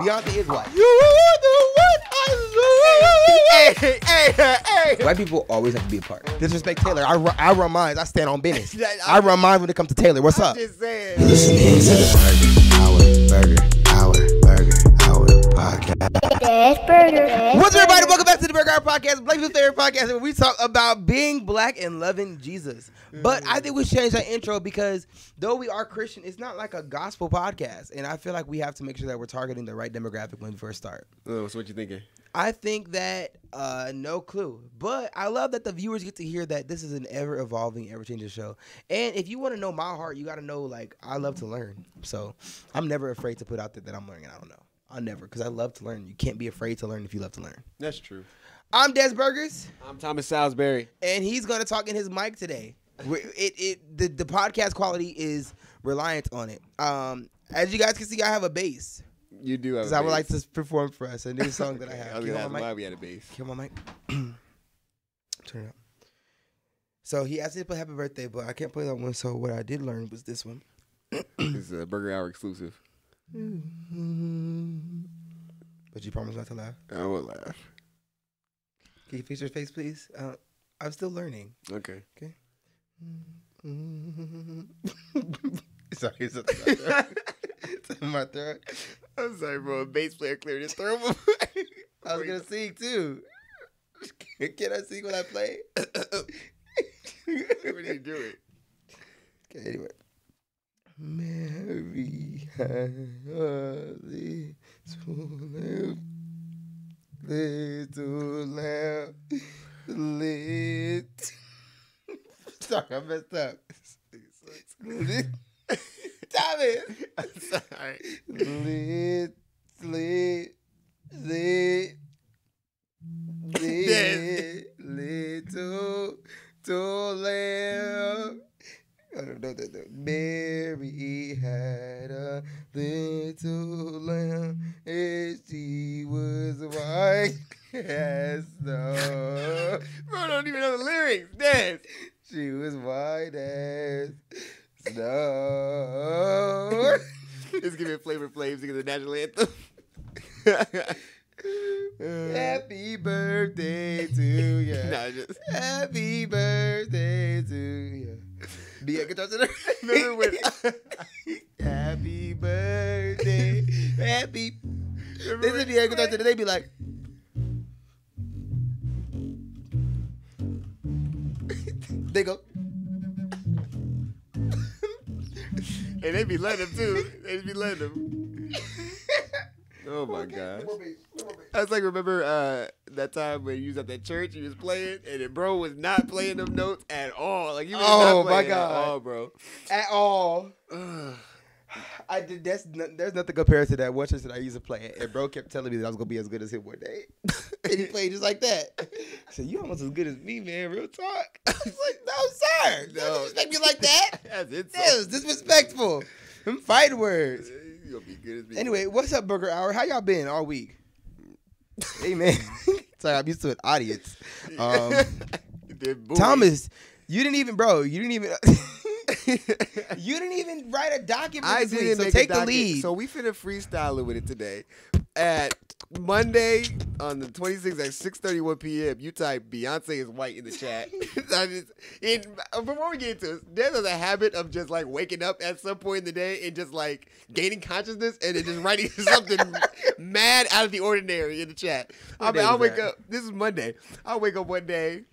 Beyonce is white. You are the one I love. Hey, hey, hey, hey. White people always have to be a part. Disrespect Taylor. I, I run mines. I stand on business. I run mines when it comes to Taylor. What's up? Just saying. Listening to the Burger Hour, Burger Hour, Burger Hour podcast. Dash Burger. What's up, everybody? Welcome back to the Burger Hour Podcast, Black people's favorite podcast, where we talk about being black and loving Jesus. But I think we should change that intro because though we are Christian, it's not like a gospel podcast, and I feel like we have to make sure that we're targeting the right demographic when we first start. Oh, so what you thinking? I think that uh, no clue, but I love that the viewers get to hear that this is an ever evolving, ever changing show. And if you want to know my heart, you got to know like I love to learn. So I'm never afraid to put out there that I'm learning. I don't know. I'll never because I love to learn. You can't be afraid to learn if you love to learn. That's true. I'm Dez Burgers, I'm Thomas Salisbury. and he's gonna talk in his mic today. It it the, the podcast quality is reliant on it. Um, as you guys can see, I have a bass. You do have. Because a I would like to perform for us a new song that I have. I was Can you gonna ask why we had a bass. Come on, Mike. Turn it up. So he asked me to play Happy Birthday, but I can't play that one. So what I did learn was this one. It's a Burger Hour exclusive. But you promise not to laugh. I will laugh. Can you fix your face, please? Uh, I'm still learning. Okay. Okay. Sorry, it's in my throat. It's in my throat. I'm sorry, bro. A bass player cleared his throat. I was gonna sing too. Can I sing when I play? what are you doing? Okay, anyway. Mary had a little little lamb, lit. Sorry, I messed up. Thomas. I'm sorry. Lit, lit, lit, lit, letting them too. They be letting them. Oh my gosh. I was like, remember uh, that time when you was at that church, you was playing, and then bro was not playing them notes at all. Like you was Oh, not my playing God. at all, bro. At all. I did. That's no- there's nothing compared to that one church that I used to play at. And bro kept telling me that I was gonna be as good as him one day, and he played just like that. I said, "You almost as good as me, man. Real talk." I was like, "No, sir. Don't No. disrespect me like that. That's it. That was disrespectful. Them fight words." You gonna be good as me. Anyway, what's up, Burger Hour? How y'all been all week? hey, man. Sorry, I'm used to an audience. Um, Thomas, you didn't even, bro. You didn't even. you didn't even write a document I didn't so make take a the lead. So we finna freestyle with it today. At Monday on the 26th at 6:31 p.m. You type Beyonce is white in the chat. I just, it, before we get into it, there's a habit of just like waking up at some point in the day and just like gaining consciousness and then just writing something mad out of the ordinary in the chat. I mean, I'll wake that? up. This is Monday. I'll wake up one day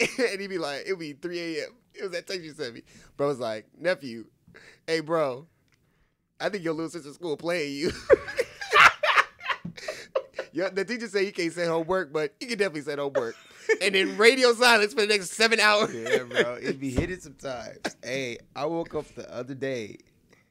and he'd be like, it'd be 3 a.m. It was that text you sent me. Bro was like, nephew, hey bro, I think your little sister's school playing you. Yo, the teacher said he can't send homework, but he can definitely send homework. and then radio silence for the next seven hours. yeah, bro. It be hitting sometimes. hey, I woke up the other day.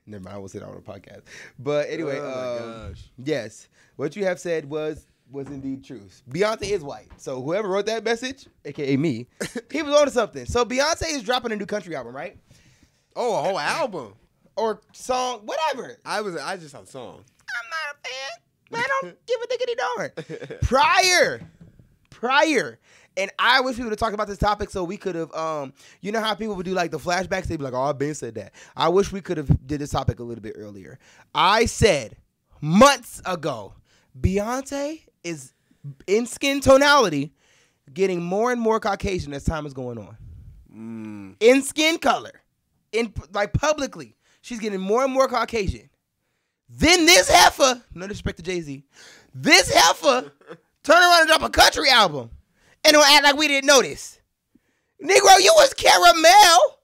Never mind, I will say that on the podcast. But anyway, Oh my um, gosh. yes, what you have said was was indeed true. Beyonce is white, so whoever wrote that message, aka me, he was on to something. So Beyonce is dropping a new country album, right? Oh, a whole album. Or song, whatever. I was I just saw a song. I'm not a fan. I don't give a diggity darn. Prior, prior, and I wish we would have talked about this topic so we could have, um, you know how people would do like the flashbacks? They'd be like, "Oh, Ben said that." I wish we could have did this topic a little bit earlier. I said months ago. Beyonce is in skin tonality getting more and more Caucasian as time is going on. Mm. In skin color, in like publicly, she's getting more and more Caucasian. Then this heifer, no disrespect to Jay Z, this heifer turn around and drop a country album, and don't act like we didn't notice. Negro, you was caramel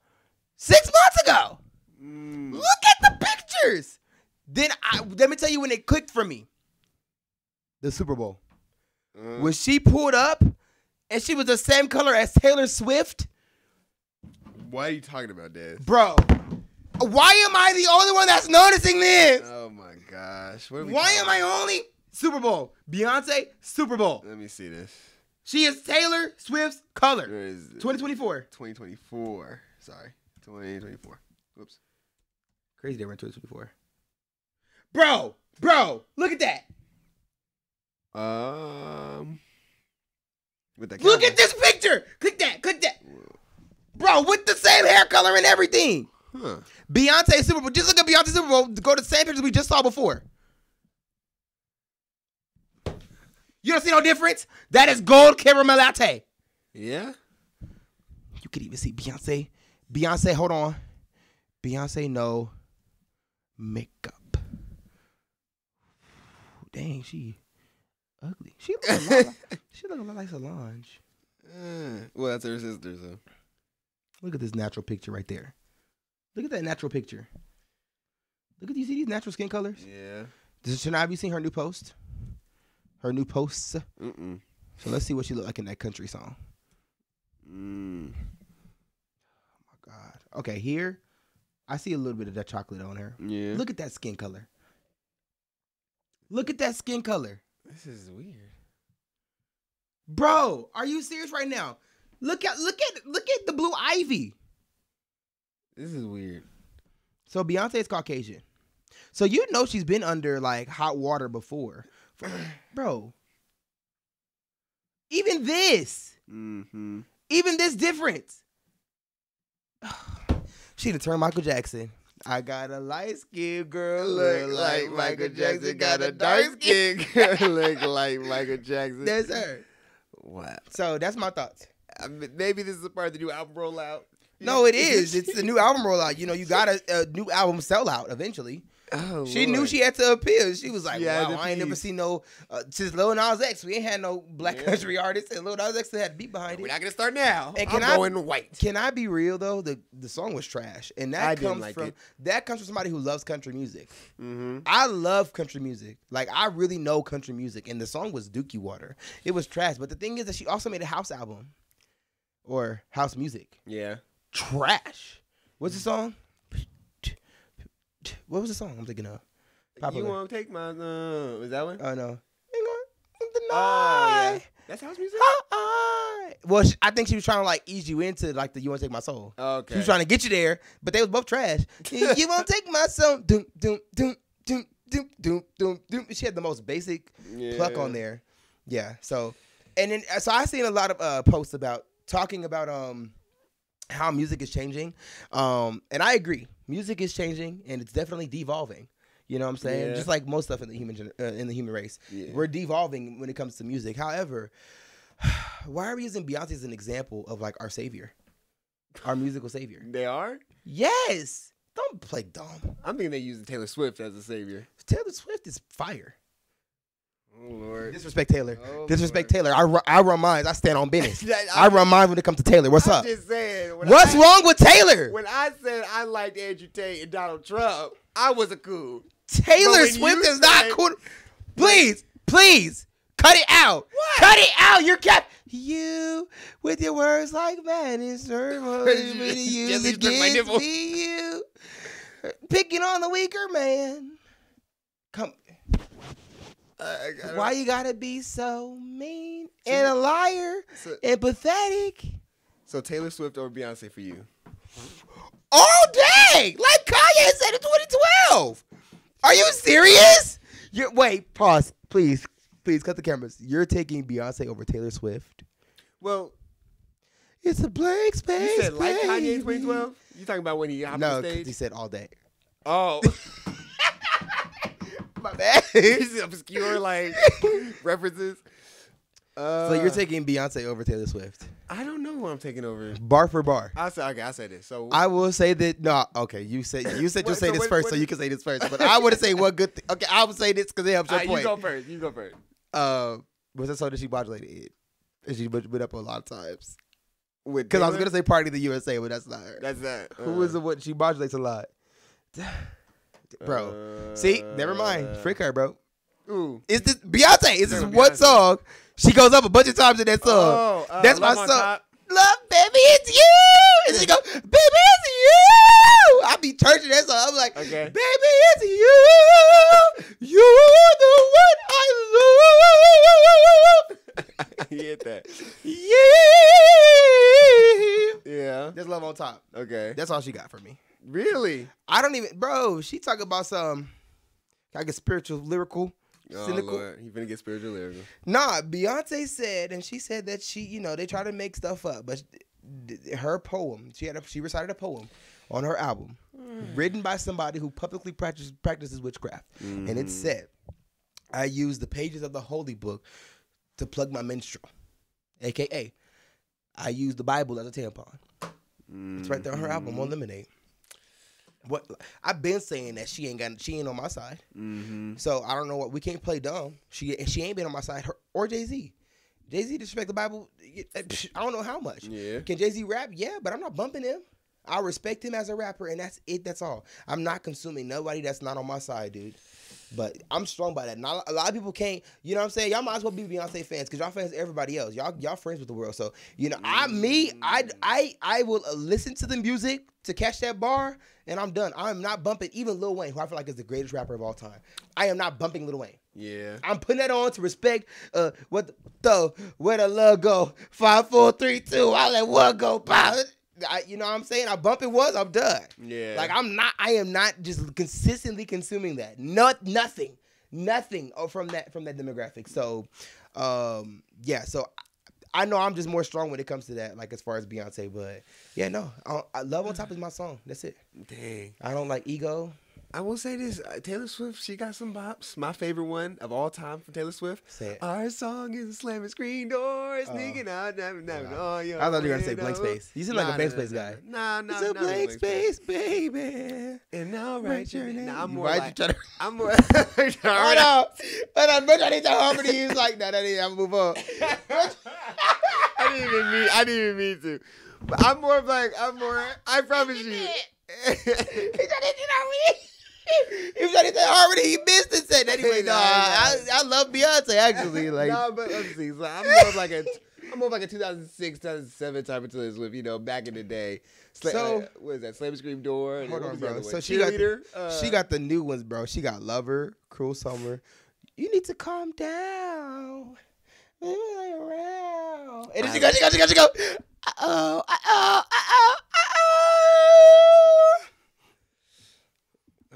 six months ago. Mm. Look at the pictures. Then I let me tell you when it clicked for me. The Super Bowl. Uh, When she pulled up and she was the same color as Taylor Swift, why are you talking about this? bro. Why am I the only one that's noticing this? Oh my gosh. What are we Why am I only Super Bowl? Beyonce, Super Bowl. Let me see this. She is Taylor Swift's color. Where is 2024. 2024. Sorry. 2024. Whoops. Crazy they were in 2024. Bro, bro, look at that. Um. With the Look at this picture. Click that, click that. Bro, with the same hair color and everything. Huh. Beyonce Super Bowl. Just look at Beyonce Super Bowl. Go to the same pictures we just saw before. You don't see no difference? That is gold caramel latte. Yeah. You could even see Beyonce. Beyonce, hold on. Beyonce, no makeup. Dang, she ugly. She look a lot like, she look a lot like Solange. Uh, well, that's her sister, so. Look at this natural picture right there. Look at that natural picture. Look at you see these natural skin colors. Yeah. Does Shania, have you seen her new post? Her new posts. Mm-mm. So let's see what she look like in that country song. Mm. Oh my God. Okay, here I see a little bit of that chocolate on her. Yeah. Look at that skin color. Look at that skin color. This is weird. Bro, are you serious right now? Look at look at look at the blue ivy. This is weird. So Beyonce is Caucasian. So you know she's been under like hot water before. Bro. Even this. Mm-hmm. Even this difference. She'd have turned Michael Jackson. I got a light skinned girl. Look like Michael Jackson got a dark skin. Look like Michael Jackson. That's her. wow. So that's my thoughts. I mean, maybe this is a part of the new album rollout. No, it is. It's the new album rollout. You know, you got a, a new album sellout eventually. Oh, She knew she had to appear. She was like, had "Wow, I ain't never seen no uh, since Lil Nas X. We ain't had no black Yeah. country artists, and Lil Nas X had beat behind it. We're not gonna start now. And can I'm I- going white. Can I be real though? The the song was trash, and that I comes like from it. that comes from somebody who loves country music. Mm-hmm. I love country music. Like I really know country music, and the song was Dookie Water. It was trash, but the thing is that she also made a house album or house music. Yeah. Trash. What's the song? What was the song I'm thinking of? You Popular. won't take my. Uh, was that one? Oh no. Hang on. The Oh, yeah. That's house music. Ah, Well, she, I think she was trying to like ease you into like the "You Want to Take My Soul." Okay. She was trying to get you there, but they was both trash. you won't take my soul. Doom, doom, doom, doom, doom, doom, doom, doom. She had the most basic pluck on there. Yeah. So, and then so I seen a lot of uh, posts about talking about um how music is changing, um, and I agree. Music is changing, and it's definitely devolving. You know what I'm saying? Yeah. Just like most stuff in the human uh, in the human race, Yeah. we're devolving when it comes to music. However, why are we using Beyonce as an example of like our savior, our musical savior? They are. Yes. Don't play dumb. I'm thinking they use Taylor Swift as a savior. Taylor Swift is fire. Oh Lord. Disrespect Taylor. Oh, Disrespect Lord. Taylor. I, I run mines. I stand on business. I I'm- run mines when it comes to Taylor. What's I'm up? just saying. What's I- wrong with Taylor? When I said I liked Andrew Tate and Donald Trump, I was a cool. Taylor Swift is not cool. Please, please, cut it out. Cut it out. You're cap. You with your words like madness, what you mean to use Just took my against me, you picking on the weaker man. Come, I- I why you gotta be so mean and a liar So, and pathetic? so Taylor Swift or Beyonce for you? all day, like Kanye said in 2012. Are you serious? You're, wait, pause, please, please cut the cameras. You're taking Beyonce over Taylor Swift. Well, It's a blank space. you said like Kanye in 2012. You talking about when he hopped No, on stage? he said all day. Oh. My bad. Obscure like references. Uh, so you're taking Beyonce over Taylor Swift, I don't know who I'm taking over. bar for bar. I say okay. I say this. So I will say that no. Okay, you said you said you'll say so this what- first, what so you can say this first. But I want to say one good thing. Okay, I will say this because it helps your Alright, point. you go first. You go first. Uh, what's that song that she modulated? It? And she put up a lot of times. With Because I was gonna say "Party of the USA," but that's not her. That's that. Who is the one she modulates a lot? Bro, see, never mind. Freak her, bro. Ooh. It's this Beyonce. It's this one song. She goes up a bunch of times in that song. Oh, uh, That's my song. Top. Love, baby, it's you. And she go, baby, it's you. I be churching that song. I'm like, Okay. baby, it's you. You're the one I love. you hit that. Yeah. Yeah. That's love on top. Okay. That's all she got for me. Really? I don't even, bro. She talk about some, like a spiritual, lyrical, Oh, cynical. Lord. You finna get spiritual lyrical. Nah, Beyonce said, and she said that she, you know, they try to make stuff up, but her poem, she had, a, she recited a poem on her album, mm. written by somebody who publicly practices practices witchcraft, and it mm-hmm. said, "I use the pages of the holy book to plug my menstrual, aka, I use the Bible as a tampon." It's right there on her album mm-hmm. on Lemonade. What I've been saying that she ain't got she ain't on my side. Mm-hmm. So I don't know what we can't play dumb. She she ain't been on my side. Her or Jay Z. Jay Z disrespect the Bible. I don't know how much. Yeah. Can Jay Z rap? Yeah, but I'm not bumping him. I respect him as a rapper, and that's it. That's all. I'm not consuming nobody that's not on my side, dude. But I'm strong by that. Not a lot of people can't. You know what I'm saying? Y'all might as well be Beyonce fans because y'all fans everybody else. Y'all y'all friends with the world. So you know, I me I I I will uh, listen to the music to catch that bar, and I'm done. I'm not bumping even Lil Wayne, who I feel like is the greatest rapper of all time. I am not bumping Lil Wayne. Yeah. I'm putting that on to respect uh what the, where the love go. Five, four, three, two. I let one go by. I, you know what I'm saying? I bump it once, I'm done. Yeah. Like I'm not. I am not just consistently consuming that. Not nothing, nothing oh, from that from that demographic. So, um, yeah. So I know I'm just more strong when it comes to that. Like as far as Beyonce, but yeah, no. I, I love on top is my song. That's it. Dang. I don't like ego. I will say this: uh, Taylor Swift, she got some bops. My favorite one of all time from Taylor Swift. Say it. Our song is slamming screen doors, sneaking out, never, never. Nah. Oh, your I thought you were gonna say blank space. You seem like a blank nah, space nah, guy. Nah, nah, It's a blank space, baby. And now write your name. Nah, I'm You more why'd like, you try to- I'm more. Hold on, hold on, bitch. I need to harmony. He's like, nah, that ain't. I'm move on. I didn't even mean. I didn't even mean to. But I'm more of like. I'm more. I promise you. He tried to do harmony. He was trying to say harmony. He missed it. Said anyway. No, Nah, I, I love Beyonce actually. Like, no, but let's see. So I'm more of like a. I'm more like a 2006, 2007 type of Taylor Swift. You know, back in the day. Sla- So- uh, what is that? Slam Scream Door. hold on, bro. So she got Cheerleader. Uh, she got the new ones, bro. She got Lover, Cruel Summer. You need to calm down. Maybe lay around. And then she go, she go, she go, she go. Uh oh, uh oh, uh oh, uh oh.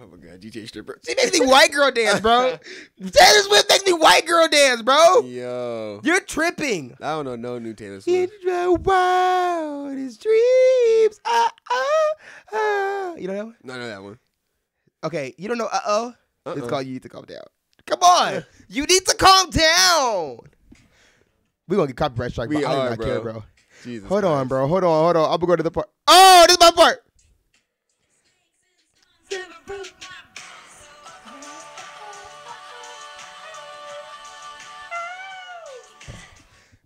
Oh my God, DJ stripper. She makes me white girl dance, bro. Taylor Swift makes me white girl dance, bro. Yo, You're tripping. I don't know no new Taylor Swift. In the wildest dreams. Uh oh, uh. You know that one? No, no, that one. Okay, you don't know uh oh? It's Uh-uh. called You Need to Calm Down. Come on. you need to calm down. We're gonna get copyright strike, We but I do are, not bro. care, bro. Jesus. Hold on, bro. Hold on, hold on. I'm gonna go to the part. Oh, this is my part.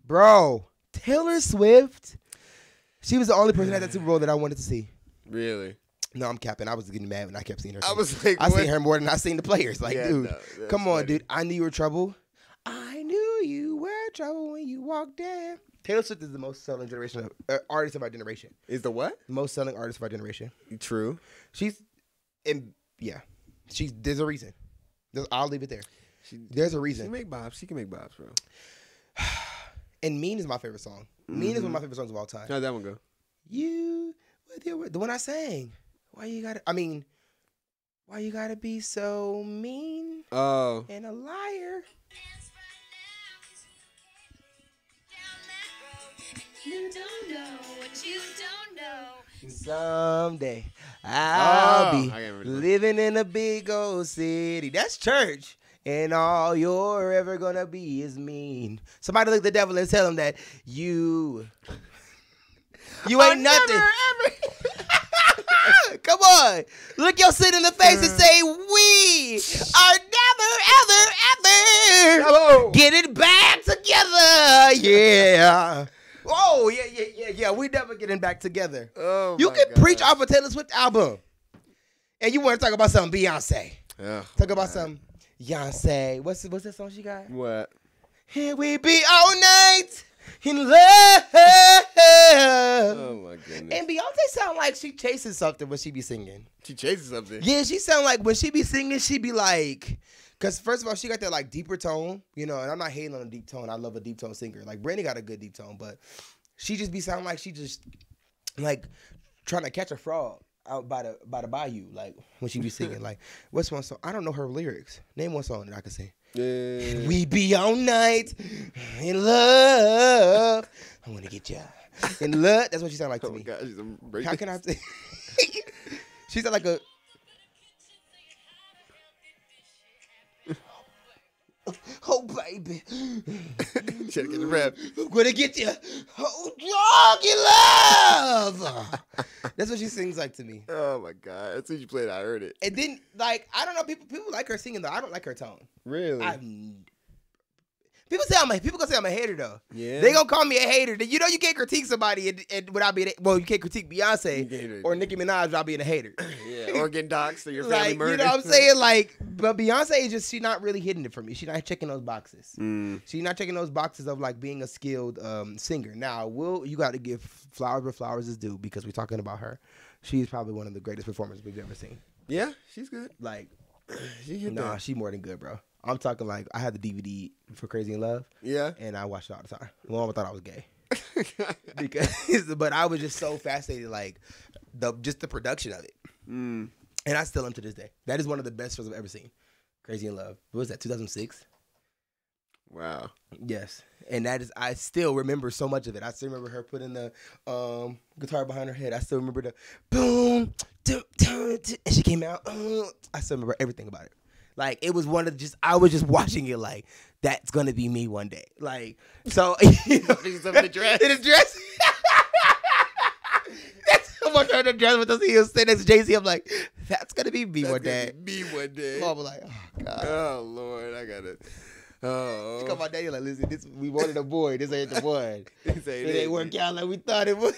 Bro, Taylor Swift. She was the only person at that Super Bowl that I wanted to see. Really? No, I'm capping. I was getting mad when I kept seeing her. I was like, I what? seen her more than I seen the players. Like, Yeah, dude, no, come on, funny. dude. I knew you were trouble. I knew you were trouble when you walked in. Taylor Swift is the most selling generation of, uh, artist of our generation. Is the what? Most selling artist of our generation. True. She's, and yeah, she's. There's a reason. There's- I'll leave it there. She, There's a reason. she reason. make bobs. She can make bobs, bro. And Mean is my favorite song. Mean is one of Mm-hmm. my favorite songs of all time. How'd that one go? You with your the one I sang. Why you gotta? I mean, why you gotta be so mean Oh, and a liar? You don't know what you don't know. Someday I'll Oh, be I can't remember the song. living in a big old city. That's church. And all you're ever gonna be is mean. Somebody look at the devil and tell him that you you ain't nothing. Come on. Look your sin in the face and say, We are never, ever, ever Hello. get it back together. Yeah. Oh, yeah, yeah, yeah, yeah. We never getting back together. Oh, You can preach God. off a Taylor Swift album. And you want to talk about something Beyonce. Yeah. Talk about something Beyonce. What's what's that song she got? What? Here we be all night in love. Oh my goodness. And Beyonce sound like she chasing something when she be singing. She chases something. Yeah, she sound like when she be singing, she be like, cause first of all, she got that like deeper tone, you know. And I'm not hating on a deep tone. I love a deep tone singer. Like Brandy got a good deep tone, but she just be sounding like she just like trying to catch a frog out by the by the bayou, like when she be singing. like, what's one song? I don't know her lyrics. Name one song that I can sing. Yeah. We be all night in love. I want to get ya in love. That's what she sound like to Oh me. God, she's a How can I say? she sound like a. Oh baby, Check it the rap. I'm gonna get you. Oh, doggy love. That's what she sings like to me. Oh my god! As soon as you played, I heard it. And then, like, I don't know, people people like her singing though. I don't like her tone. Really? I've people say I'm a people gonna say I'm a hater though. yeah. They gonna call me a hater. You know you can't critique somebody and, and without being well, you can't critique Beyonce or Nicki Minaj without being a hater. yeah. Or getting doxxed or your family like murdered. you know what I'm saying? Like, but Beyonce is just she not really hitting it for me. She not checking those boxes. Mm. She's not checking those boxes of like being a skilled um, singer. Now, will you got to give flowers where flowers is due because we're talking about her. She's probably one of the greatest performers we've ever seen. Yeah, she's good. Like, She hit nah, that. she more than good, bro. I'm talking like I had the DVD for Crazy in Love, Yeah. and I watched it all the time. My mama thought I was gay because, but I was just so fascinated, like the just the production of it, mm. and I still am to this day. That is one of the best shows I've ever seen. Crazy in Love. What was that? 2006. Wow. Yes, and that is I still remember so much of it. I still remember her putting the um, guitar behind her head. I still remember the boom, and she came out. uh, I still remember everything about it. Like it was one of the just I was just watching it like that's gonna be me one day. Like so, you know, in the dress. in a dress. that's how much the dress with those heels. Sitting next to Jay Z, I'm like, that's gonna be me That's one day. be Me one day. Oh, Mom was like, oh god. Oh Lord, I got it. Oh. Come on, Daniel. Like, listen, this we wanted a boy. This ain't the one. This ain't it ain't work out like we thought it would.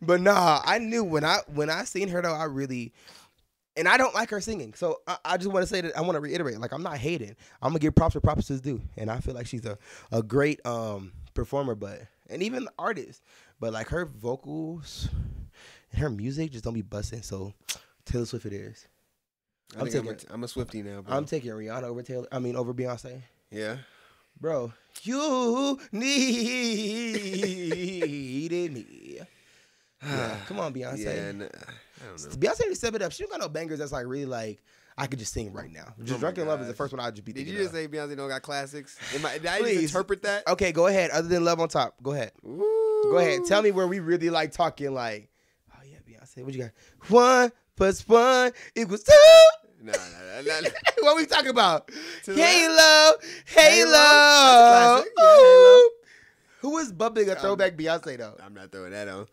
but nah, I knew when I when I seen her though, I really and I don't like her singing. So I, I just want to say that I want to reiterate, like I'm not hating. I'm gonna give props where props is due, and I feel like she's a a great um performer, but and even artist. But like her vocals and her music just don't be busting. So Taylor Swift it is. I I'm think I'm, a, taking- I'm a Swifty now, bro. I'm taking Rihanna over Taylor. I mean over Beyonce. yeah. Bro, you needed me. Yeah, come on, Beyonce. Yeah, and, I don't know. Beyonce to step it up. She don't got no bangers that's like really like I could just sing right now. Oh just Oh my Drunk in Love is the first one I'd just be Did you just of. say Beyonce don't got classics? Am I, did I interpret that? Okay, go ahead. Other than Love on Top, go ahead. Ooh. Go ahead. Tell me where we really like talking like, oh yeah, Beyonce. What you got? One plus one equals two. No, no, no, no, what we talking about? Halo, Halo. Halo. That's a classic. Yeah, Halo. Who is bumping a throwback Beyonce though? I'm not throwing that on.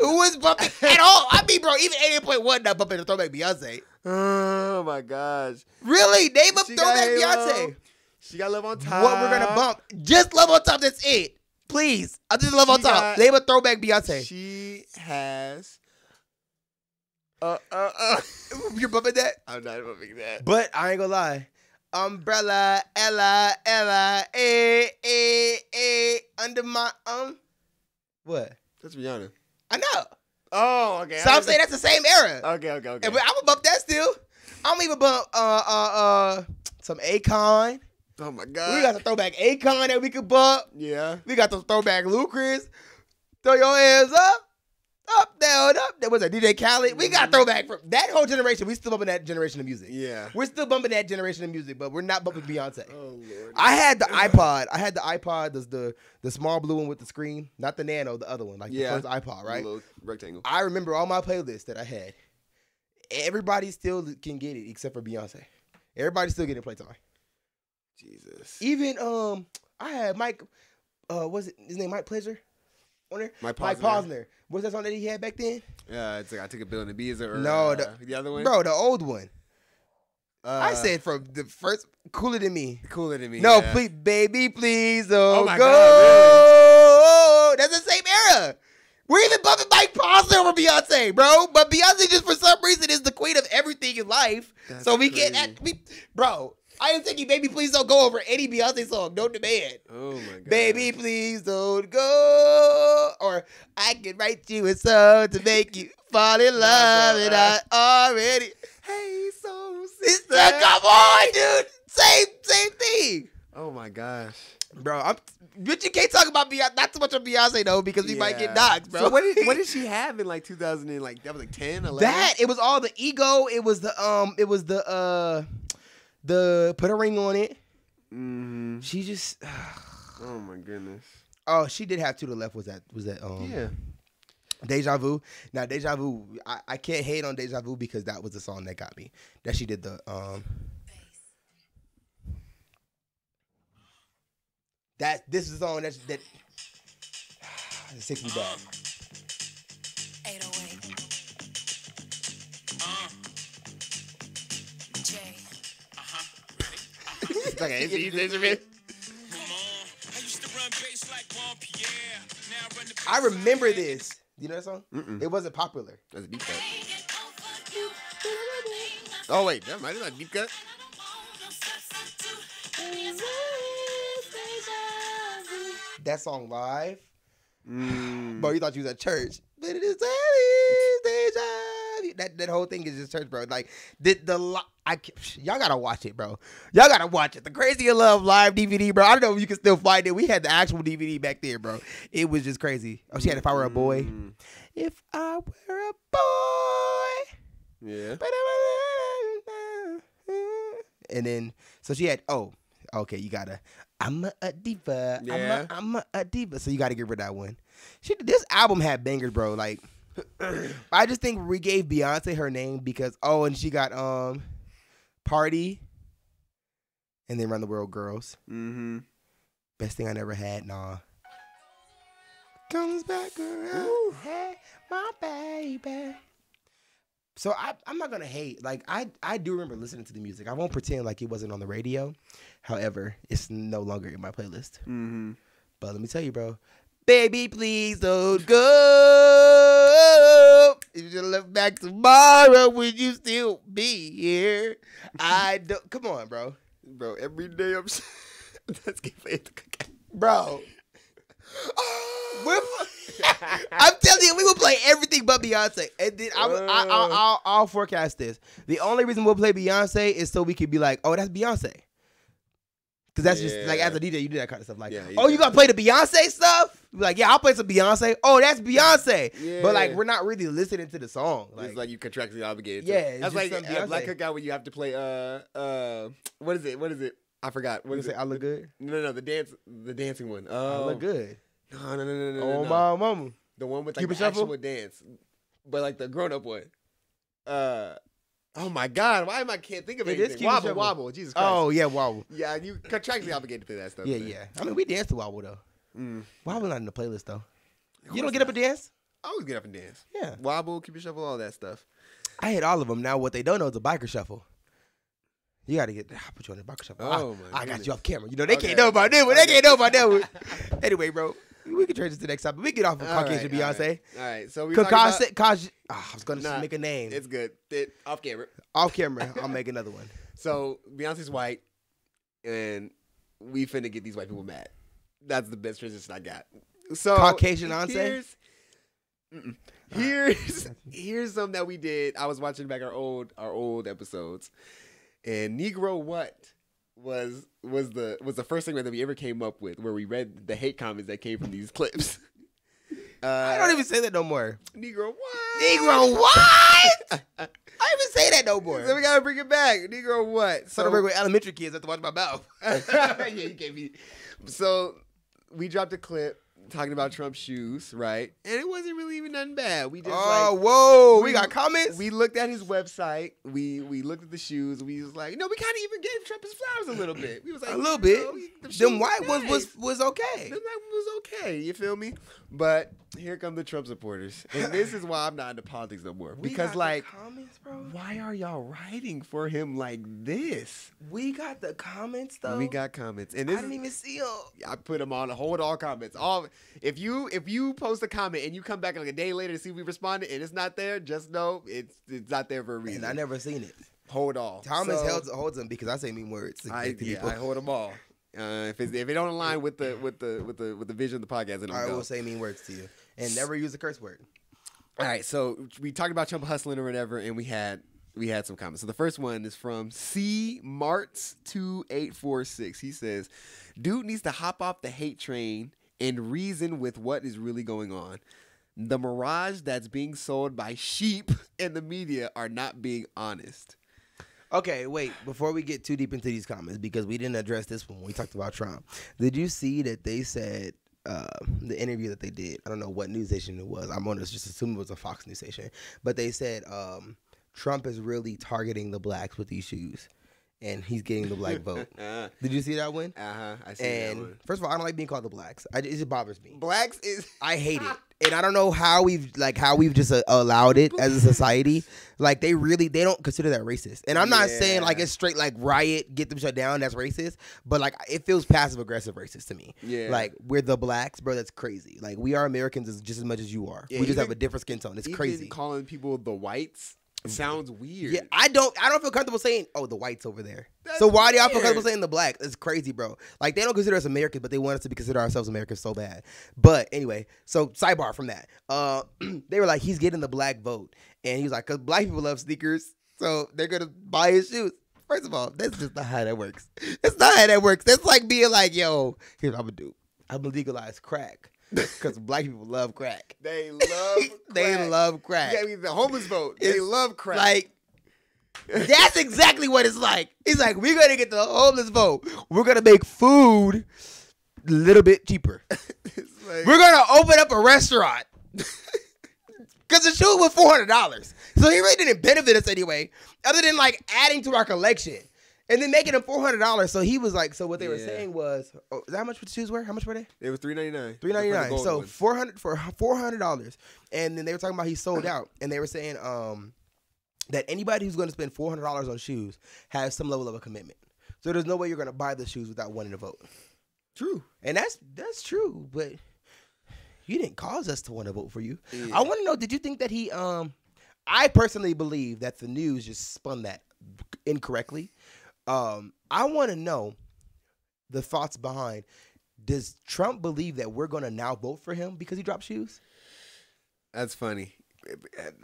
Who was bumping at all? I mean, bro, even 88.1 not bumping a throwback Beyonce. Oh my gosh. Really? Name a She throwback Beyonce. She got love on top. What we're gonna bump? Just love on top. That's it. Please. I just love on top. got- Name a throwback Beyonce. She has. Uh, uh, uh. You're bumping that? I'm not bumping that. But I ain't gonna lie. Umbrella, Ella, Ella, eh, eh, eh, under my um. What? That's Rihanna. I know. Oh, okay. So I'm saying that's the same era. Okay, okay, okay. And, but I'm gonna bump that still. I'm even bump uh uh uh some Akon. oh my god. We got the throwback Akon that we could bump. yeah. We got those throwback Lucas. Throw your hands up. Up, down, up. There was a DJ Khaled. We got throwback from that whole generation. We still bumping that generation of music. Yeah. We're still bumping that generation of music, but we're not bumping Beyonce. Oh lord. I had the iPod. I had the iPod, the, the the small blue one with the screen, not the Nano, the other one, like Yeah. the first iPod, right? Little rectangle. I remember all my playlists that I had. Everybody still can get it except for Beyonce. Everybody still getting playtime. Jesus. Even um, I had Mike. Uh, was it his name? Mike Pleasure. There. Mike Mike Posner. Posner. What's that song that he had back then? Yeah, it's like I took a pill in Ibiza or No, uh, the- the, other one. Bro, the old one. I Uh, said from the first, cooler than me. cooler than me. No, yeah. please, baby, please don't Oh my go. God, That's the same era. We're even bumping Mike Posner over Beyonce, bro. But Beyonce just for some reason is the queen of everything in life. That's so we can't, crazy. act, we, bro. I am thinking, baby, please don't go over any Beyonce song. No demand. Oh my god. Baby, please don't go. Or I can write you a song to make you fall in love, and I already. Hey, so sister. the, come on, dude. Same, same thing. Oh my gosh. Bro, I'm but you can't talk about Beyonce not too much of Beyonce though, because we might get Yeah. doxxed, bro. So what did what did she have in like 2000 and like that was like 10, 11? that? It was all the ego, it was the um it was the uh the put a ring on it. Mm-hmm. She just Oh my goodness. Oh, she did have two to the left was that was that um Yeah. Deja Vu. Now Deja Vu, I, I can't hate on Deja Vu because that was the song that got me. That she did the um that this is the song that that it takes me back. It's like an AC instrument. I remember this. You know that song? Mm-mm. It wasn't popular. That's a deep cut. Oh wait, never mind. It's not a deep cut. That song live. Mm. Bro, you thought you was at church. But it is deja That that whole thing is just church, bro. Like the the I y'all gotta watch it, bro. Y'all gotta watch it. The Crazy in Love live DVD, bro. I don't know if you can still find it. We had the actual DVD back there, bro. It was just crazy. Oh, she had if I were a boy. Mm. If I were a boy. Yeah. And then so she had oh okay you gotta I'm a, a diva Yeah. I'm a, I'm a, a diva so you gotta get rid of that one. She this album had bangers bro like I just think we gave Beyonce her name because oh and she got um party and then Run the World Girls Mm-hmm. best thing I never had nah comes back around hey my baby. So I, I'm not gonna hate. Like I, I do remember listening to the music. I won't pretend like it wasn't on the radio. However, it's no longer in my playlist. Mm-hmm. But let me tell you, bro. Baby, please don't go. If you look back tomorrow, would you still be here? I don't. Come on, bro. Bro, every day I'm. Let's get played the cookout. Bro. Ah! We're, I'm telling you, we will play everything but Beyonce, and then I, will- I, I'll, I'll, I'll forecast this. The only reason we'll play Beyonce is so we can be like, "Oh, that's Beyonce," because that's just like as a DJ, you do that kind of stuff. Like, Yeah, you "Oh, you got gonna play the Beyonce stuff?" Like, "Yeah, I'll play some Beyonce." Oh, that's Beyonce, Yeah. but like we're not really listening to the song. it's Like, like you contractually obligated. Yeah, that's like a black cookout when you have to play. Uh, uh, what is it? What is it? I forgot. What what is it? I look good. No, no, no, the dance, the dancing one. I Oh, look good. No, no, no, no, no. Oh no. my mama. The one with like Cupid the Shuffle? actual dance, but like the grown up one. Uh, oh my God, why am I can't think of it? anything? Wobble, Shuffle. Wobble, Jesus Christ. Oh yeah, wobble. yeah, you contractually obligated to play that stuff. Yeah, man. yeah. I mean, we danced to Wobble though. Mm. Wobble not in the playlist though. Of You don't get up and dance? I always get up and dance. Yeah. Wobble, keep your shuffle, all that stuff. I hit all of them. Now what they don't know is a biker shuffle. You gotta get. I'll put you on the biker shuffle. Oh, I, my I got you off camera. You know they Okay. can't know about that one. They can't know about that one. anyway, bro, we can transition to the next topic. We get off of All Caucasian right, Beyonce. right. All right, so we Caucasian. about. Oh, I was gonna Nah, make a name it's good. It, off camera. off camera. I'll make another one. So Beyonce's white, and we finna get these white people mad. That's the best transition I got. So Caucasian Beyonce? Here's, here's here's something that we did. I was watching back our old our old episodes, and Negro what was was the was the first segment that we ever came up with where we read the hate comments that came from these clips. Uh, I don't even say that no more. Negro what? Negro what? I don't even say that no more. So we gotta bring it back. Negro what? So, so with elementary kids have to watch my mouth. yeah, you can't be. So we dropped a clip talking about Trump's shoes, right? And it wasn't really even nothing bad. We just oh, like, whoa, we, we, got comments. We looked at his website. We we looked at the shoes. We was like, no, we kind of even gave Trump his flowers a little bit. We was like a little bit. Know, the Them white ones was was okay. Them white was okay. You feel me? But here come the Trump supporters, and this is why I'm not into politics no more. We because like, comments. Why are y'all writing for him like this? We got the comments though. We got comments, and this I didn't even see them. I put them on. Hold all comments. All if you if you post a comment and you come back like a day later to see we responded and it's not there, just know it's it's not there for a reason. And I never seen it. Hold all. Thomas so, holds holds them because I say mean words. I, yeah, I hold them all. Uh, if, if it don't align with the with the with the with the vision of the podcast, I will say mean words to you and never use a curse word. All right, so we talked about Trump hustling or whatever, and we had we had some comments. So the first one is from C Marts two eight four six. He says, "Dude needs to hop off the hate train and reason with what is really going on. The mirage that's being sold by sheep and the media are not being honest." Okay, wait. Before we get too deep into these comments, because we didn't address this one when we talked about Trump. Did you see that they said uh, the interview that they did? I don't know what news station it was. I'm gonna just assume it was a Fox News station. But they said um, Trump is really targeting the blacks with these shoes. And he's getting the black vote. uh, Did you see that one? Uh huh. I see and that one. First of all, I don't like being called the blacks. I, it just bothers me. Blacks is. I hate it and I don't know how we've like how we've just uh, allowed it as a society. Like they really they don't consider that racist. And I'm not yeah. saying like it's straight like riot, get them shut down. That's racist. But like it feels passive aggressive racist to me. Yeah. Like we're the blacks, bro. That's crazy. Like we are Americans just as much as you are. Yeah, we just have a different skin tone. It's crazy. Calling people the whites sounds weird. Yeah, I don't I don't feel comfortable saying, oh, the whites over there. That's so why do y'all feel comfortable saying the black? It's crazy, bro. Like they don't consider us Americans, but they want us to be consider ourselves Americans so bad. But anyway, so sidebar from that. Uh they were like, he's getting the black vote. And he was like, cause black people love sneakers, so they're gonna buy his shoes. First of all, that's just not how that works. That's not how that works. That's like being like, yo, here's what I'm gonna do. I'm gonna legalize crack. Because black people love crack. They love they love crack. Yeah, the homeless vote. It's they love crack. Like that's exactly what it's like. He's like, we're gonna get the homeless vote. We're gonna make food a little bit cheaper. like, we're gonna open up a restaurant. Cause the shoe was four hundred dollars. So he really didn't benefit us anyway, other than like adding to our collection and then making them four hundred dollars. So he was like, so what they were saying was, oh, is that how much the shoes were? How much were they? It was three ninety nine. Three ninety nine. So four hundred for four hundred dollars. And then they were talking about he sold out, and they were saying um that anybody who's going to spend four hundred dollars on shoes has some level of a commitment. So there's no way you're going to buy the shoes without wanting to vote. True, and that's that's true, but you didn't cause us to want to vote for you. Yeah. I want to know, did you think that he um I personally believe that the news just spun that incorrectly um, I want to know the thoughts behind. Does Trump believe that we're going to now vote for him because he dropped shoes? That's funny.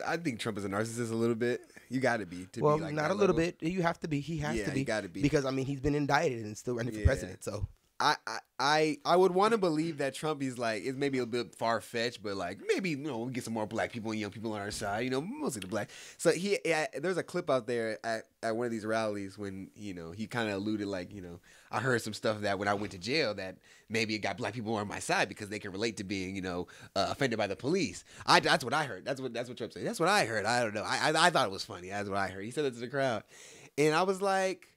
I think Trump is a narcissist a little bit. You got to be. To well, be like not a little bit. You have to be. He has yeah, to be. got to be because I mean he's been indicted and still running yeah. for president. So I, I I would want to believe that Trump is like it's maybe a bit far fetched, but like maybe you know we get some more black people and young people on our side. You know, mostly the black. So he yeah, there's a clip out there at, at one of these rallies when you know he kind of alluded like you know I heard some stuff that when I went to jail that maybe it got black people on my side because they can relate to being you know uh, offended by the police. I that's what I heard. That's what that's what Trump said. That's what I heard. I don't know. I I, I thought it was funny. That's what I heard. He said it to the crowd, and I was like,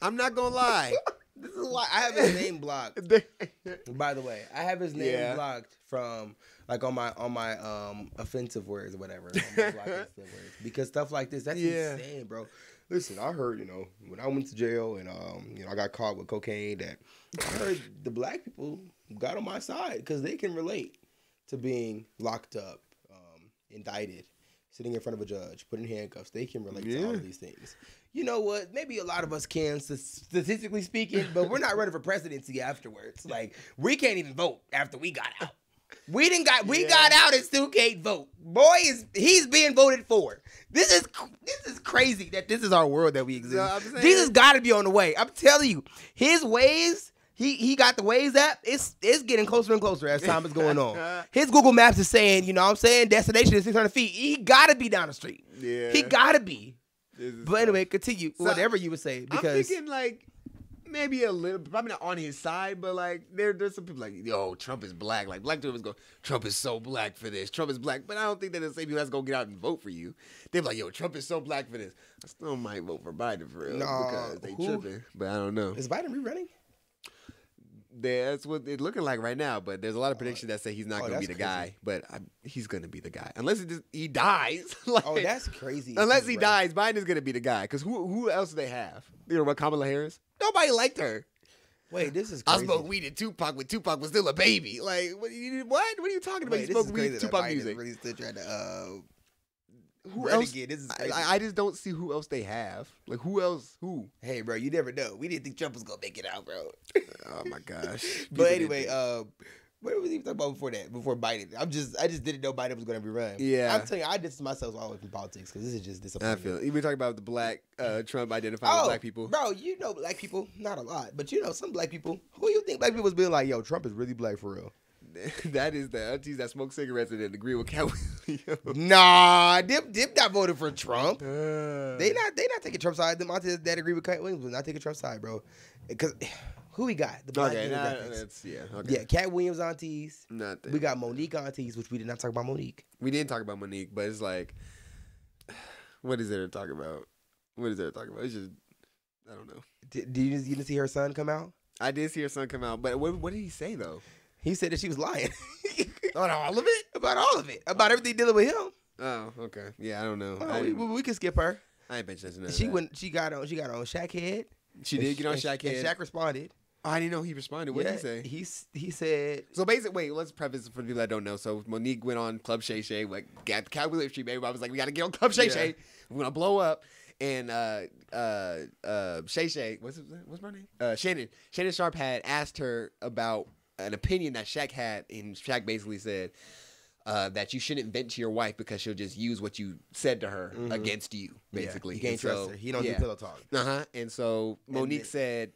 I'm not gonna lie. This is why I have his name blocked. By the way, I have his name yeah. blocked from like on my on my um offensive words or whatever. because stuff like this, that's yeah. insane, bro. Listen, I heard, you know, when I went to jail and um, you know, I got caught with cocaine that I heard the black people got on my side because they can relate to being locked up, um, indicted, sitting in front of a judge, put in handcuffs. They can relate yeah. to all of these things you know what? Maybe a lot of us can, statistically speaking, but we're not running for presidency afterwards. Like we can't even vote after we got out. We didn't got we yeah. got out and still can't vote. Boy is he's being voted for. This is this is crazy that this is our world that we exist. No, this has got to be on the way. I'm telling you, his ways He he got the Waze app. It's it's getting closer and closer as time is going on. His Google Maps is saying, you know, what I'm saying destination is 600 feet. He gotta be down the street. Yeah. He gotta be. But anyway, continue. So, Whatever you would say, I'm thinking like maybe a little, probably not on his side, but like there, there's some people like, yo, Trump is black. Like black people go, Trump is so black for this. Trump is black, but I don't think that the same people that's gonna get out and vote for you. They're like, yo, Trump is so black for this. I still might vote for Biden for real Nah, because they who? tripping. But I don't know. is Biden rerunning? That's what it's looking like right now. But there's a lot of predictions that say he's not oh, gonna be that's the guy. But I, he's gonna be the guy unless it just, he dies. like, Oh, that's crazy. Unless he running. dies, Biden is gonna be the guy. Because who who else do they have? You know what Kamala Harris? Nobody liked her. Wait, this is I crazy. smoked weed in Tupac when Tupac was still a baby. Like what? What? What are you talking about? Wait, you crazy weed Tupac music. Really still trying to. Uh, Who else? again. This is I. I- just don't see who else they have. Like who else? Who? hey, bro, you never know. We didn't think Trump was gonna make it out, bro. Oh my gosh. but anyway, uh, what was he even talking about before that? Before Biden, I'm just, I just didn't know Biden was gonna be run. Yeah. I'm telling you, I distance myself all the way from politics because this is just I feel. You been talking about the black uh, Trump identifying with Oh, black people. bro, you know black people, not a lot, but you know some black people. Who you think black people was being like, yo, Trump is really black for real? that is the aunties that smoke cigarettes and then agree with Katt Williams. Nah, Dip, Dip not voted for Trump. Uh, They not, they not taking Trump's side. Them aunties that agree with Katt Williams was not taking Trump's side, bro. Because who we got? The black okay. Nah, that's yeah. Okay. yeah, Katt Williams aunties. Not that. We got Mo'Nique aunties, which we did not talk about Mo'Nique. we didn't talk about Mo'Nique, but it's like, what is there to talk about? What is there to talk about? It's just, I don't know. Did, did you, you didn't see her son come out? I did see her son come out, but what, what did he say though? He said that she was lying no, all of it? about all of it, about everything dealing with him. Oh, okay. Yeah, I don't know. Oh, I, we, we, can skip her. I ain't paying attention to She that. went. She got on. She got on Shaq head. She did get on and- Shaq and. Shaq responded. Oh, I didn't know he responded. What yeah, did he say? He he said. So basically, wait, let's preface for the people that don't know. So Mo'Nique went on Club Shay Shay, like got Katt Williams Street, everybody was like, we got to get on Club Shay Yeah. Shay. We're gonna blow up. And uh uh uh Shay Shay, what's his, what's my name? Uh Shannon. Shannon Sharpe had asked her about an opinion that Shaq had, and Shaq basically said uh, that you shouldn't vent to your wife because she'll just use what you said to her Mhm. against you, basically. yeah, you can't And trust her. He don't yeah. do pillow talk. Uh huh. And so Mo'Nique then- said,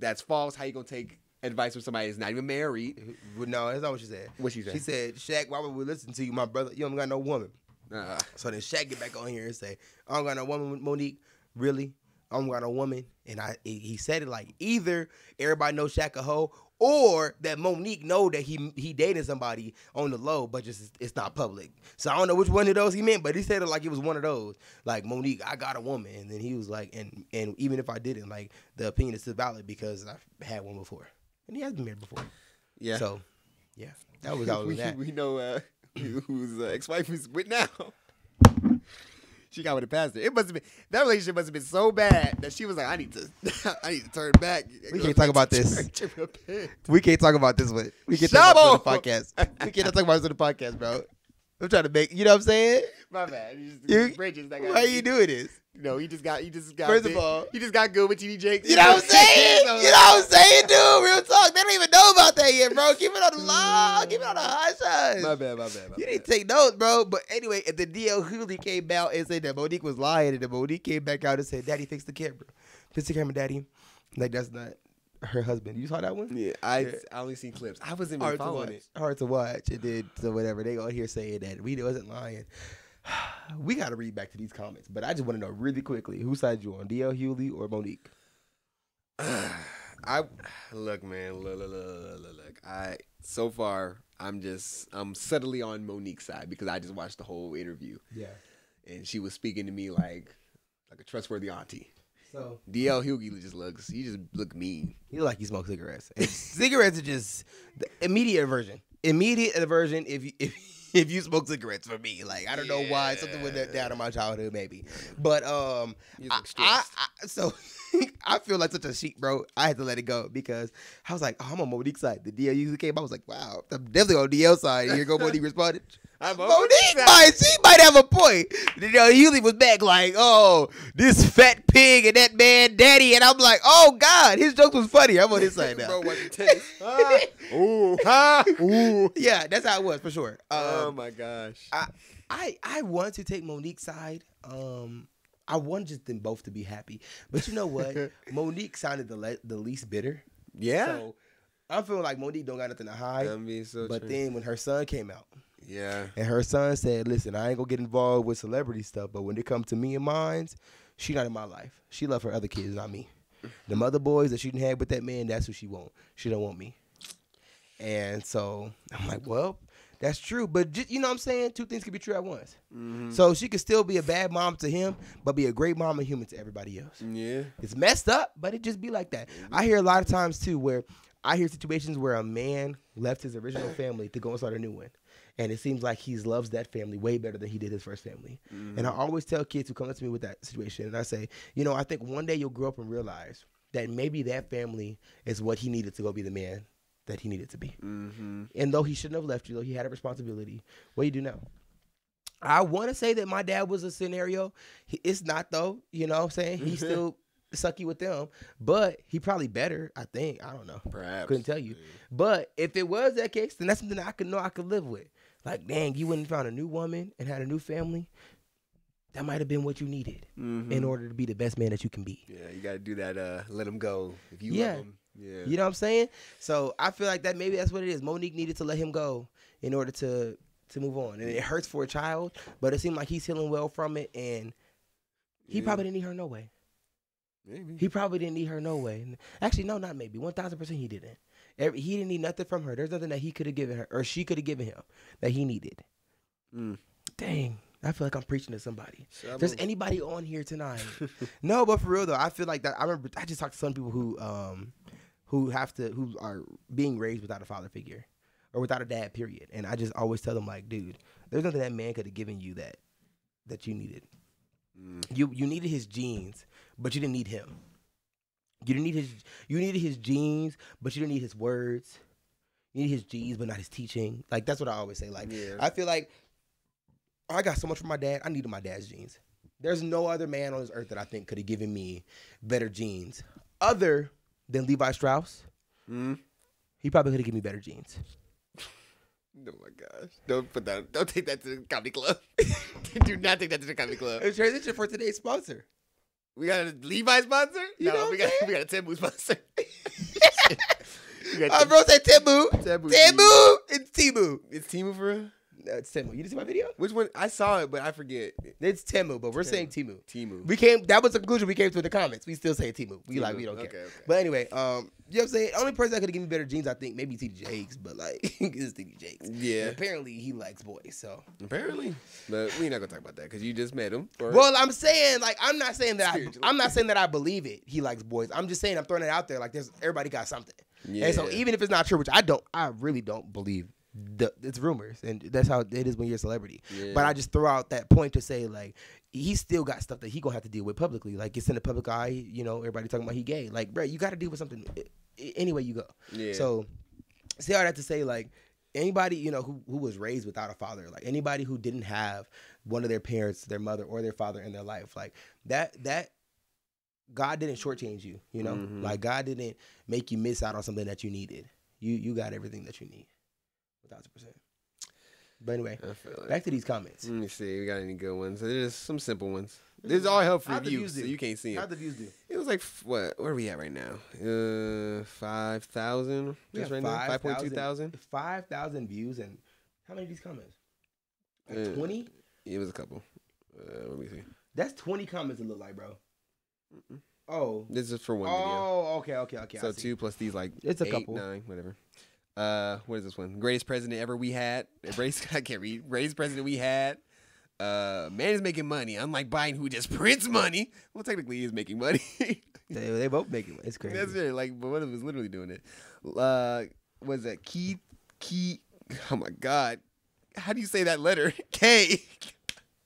"That's false. How you gonna take advice from somebody that's not even married?" No, that's not what she said. What she said? She said, "Shaq, why would we listen to you, my brother? You don't got no woman." Uh, So then Shaq get back on here and say, "I don't got no woman, Mo'Nique. Really? I don't got no woman." And I, he said it like either everybody knows Shaq a hoe, or that Mo'Nique know that he he dated somebody on the low, but just it's not public. So I don't know which one of those he meant, but he said it like it was one of those. Like Mo'Nique, I got a woman, and then he was like, and and even if I didn't, like the opinion is still valid because I've had one before, and he has been married before. yeah. So yeah, that was was we, that. we know uh, whose uh, ex-wife is with now. She got with a pastor. It must have been that relationship must have been so bad that she was like, "I need to, I need to turn back." We can't talk about this. Church and repent. We can't talk about this one. We can't talk about this on the podcast. We can't talk about this on the podcast, bro. I'm trying to make, you know what I'm saying? My bad. You bridges Why you doing this? No, he just got. He just got. First of all- he just got good with TD Jakes. You know what I'm saying? You know what I'm saying, dude? Real talk. They don't even know about that yet, bro. Keep it on the mm. law. Keep it on the hush hush. My bad. My bad. My You bad. to take notes, bro. But anyway, and the DL Hughley came out and said that Mo'Nique was lying, and then Mo'Nique came back out and said, "Daddy, fix the camera. Fix the camera, Daddy." Like that's not her husband. You saw that one? Yeah, I Yeah. I only seen clips. I wasn't even hard to following watch. it. Hard to watch. And then so whatever they go here saying that we wasn't lying. we got to read back to these comments, but I just want to know really quickly whose side you on, DL Hughley or Mo'Nique? I look, man. Look, look, look, look, look. I so far I'm just I'm subtly on Mo'Nique's side because I just watched the whole interview Yeah. and she was speaking to me like like a trustworthy auntie. So DL Hughley just looks he just look mean. he look like he smokes cigarettes. Cigarettes are just the immediate aversion. Immediate aversion if you if, if you smoke cigarettes for me. Like I don't know why something went that down in my childhood maybe, but um I, I. I so I feel like such a sheep, bro. I had to let it go because I was like, oh, I'm on Mo'Nique's side. The DL Hughley came. I was like, wow, I'm definitely on DL side. Here go Mo'Nique responded. I'm on Mo'Nique might, she might have a point. You know, Hughley was back like, oh, this fat pig and that man daddy, and I'm like, oh God, his jokes was funny. I'm on his side now. Bro, tennis. Ah, ooh, ha, ooh. yeah, that's how it was for sure. oh Um, my gosh. I, I I want to take Mo'Nique's side. Um, I wanted them both to be happy. But you know what? Mo'Nique sounded the le- the least bitter. Yeah. So I'm feeling like Mo'Nique don't got nothing to hide. I mean, so but true. then when her son came out, yeah. and her son said, "Listen, I ain't gonna get involved with celebrity stuff, but when it comes to me and mines, she not in my life. She love her other kids, not me. The mother boys that she didn't have with that man, that's who she want. She don't want me. And so I'm like, well, that's true, but just, you know what I'm saying? Two things can be true at once. Mm-hmm. So she could still be a bad mom to him, but be a great mom and human to everybody else. Yeah. It's messed up, but it just be like that. I hear a lot of times too where I hear situations where a man left his original family to go and start a new one. And it seems like he loves that family way better than he did his first family. And I always tell kids who come up to me with that situation, and I say, you know, I think one day you'll grow up and realize that maybe that family is what he needed to go be the man that he needed to be. Mm-hmm. And though he shouldn't have left you, though he had a responsibility, what do you do now? I want to say that my dad was a scenario. He, it's not though. You know what I'm saying? He's still sucky with them, but he probably better. I think. I don't know. Perhaps. Couldn't tell you. But if it was that case, then that's something I could know I could live with. Like, dang, you went and found a new woman and had a new family. That might have been what you needed Mm-hmm. in order to be the best man that you can be. Yeah, you got to do that. Uh, let him go if you Yeah. love him. Yeah. You know what I'm saying? So I feel like that maybe that's what it is. Mo'Nique needed to let him go in order to to move on, and it hurts for a child, but it seemed like he's healing well from it, and he Yeah. probably didn't need her no way. Maybe. He probably didn't need her no way. Actually, no, not maybe. One thousand percent, he didn't. Every, he didn't need nothing from her. There's nothing that he could have given her, or she could have given him that he needed. Mm. Dang, I feel like I'm preaching to somebody. So there's anybody on here tonight, no, but for real though, I feel like that. I remember I just talked to some people who um who have to who are being raised without a father figure or without a dad. Period. And I just always tell them like, dude, there's nothing that man could have given you that that you needed. Mm. You you needed his genes, but you didn't need him. You didn't need his you needed his genes, but you didn't need his words. You need his G's, but not his teaching. Like that's what I always say. Like Yeah. I feel like I got so much from my dad. I needed my dad's genes. There's no other man on this earth that I think could have given me better genes, other than Levi Strauss. Mm. He probably could have given me better jeans. Oh my gosh! Don't put that. Don't take that to the comedy club. do not take that to the comedy club. It's transition for today's sponsor. We got a Levi sponsor. You no, we got saying? we got a Timbu sponsor. we got Tim- bro, say Timu. Timu. Timu. It's Timu. It's Timu for real. No, it's Timu. You didn't see my video? Which one? I saw it, but I forget. It's Timu, but we're saying Timu. Timu. We came. That was the conclusion we came to in the comments. We still say Timu. We like we don't care. Okay. But anyway, um, you know what I'm saying? Only person that could give given me better jeans, I think, maybe TD Jakes, but like it's TD Jakes. Yeah. And apparently he likes boys. So Apparently, but we're not gonna talk about that because you just met him. or- well, I'm saying like I'm not saying that I, I'm not saying that I believe it. He likes boys. I'm just saying I'm throwing it out there. Like there's everybody got something. And so even if it's not true, which I don't, I really don't believe. The, it's rumors, and that's how it is when you're a celebrity. But I just throw out that point to say like he still got stuff that he gonna have to deal with publicly. Like it's in the public eye. You know, everybody talking about he gay. Like, bro, you got to deal with something anyway you go. Yeah. So, say all that to say, like anybody you know who who was raised without a father, like anybody who didn't have one of their parents, their mother or their father in their life, like that that God didn't shortchange you. You know, Mhm. like God didn't make you miss out on something that you needed. You you got everything that you need, thousand percent. But anyway, like. back to these comments. Let me see. We got any good ones? There's some simple ones. There's all help for you, views so you can't see How'd them. the views do? It was like what? Where are we at right now? Uh, five thousand. Just right now. Five point two 5,000 thousand. Five thousand views and how many of these comments? Uh, Like twenty. It was a couple. Uh, let me see. That's twenty comments. It look like, bro. Oh. This is for one video. Oh, okay, okay, okay. So two plus these like It's a eight, couple. nine, whatever. Uh, what is this one? Greatest president ever we had. Greatest I can't read. Greatest president we had. Uh, man is making money. Unlike Biden, who just prints money. Well, technically, he is making money. They, they both making it. It's crazy. That's it. Like, but one of them is literally doing it. Uh, was that Key? Key? Oh my God! How do you say that letter? K.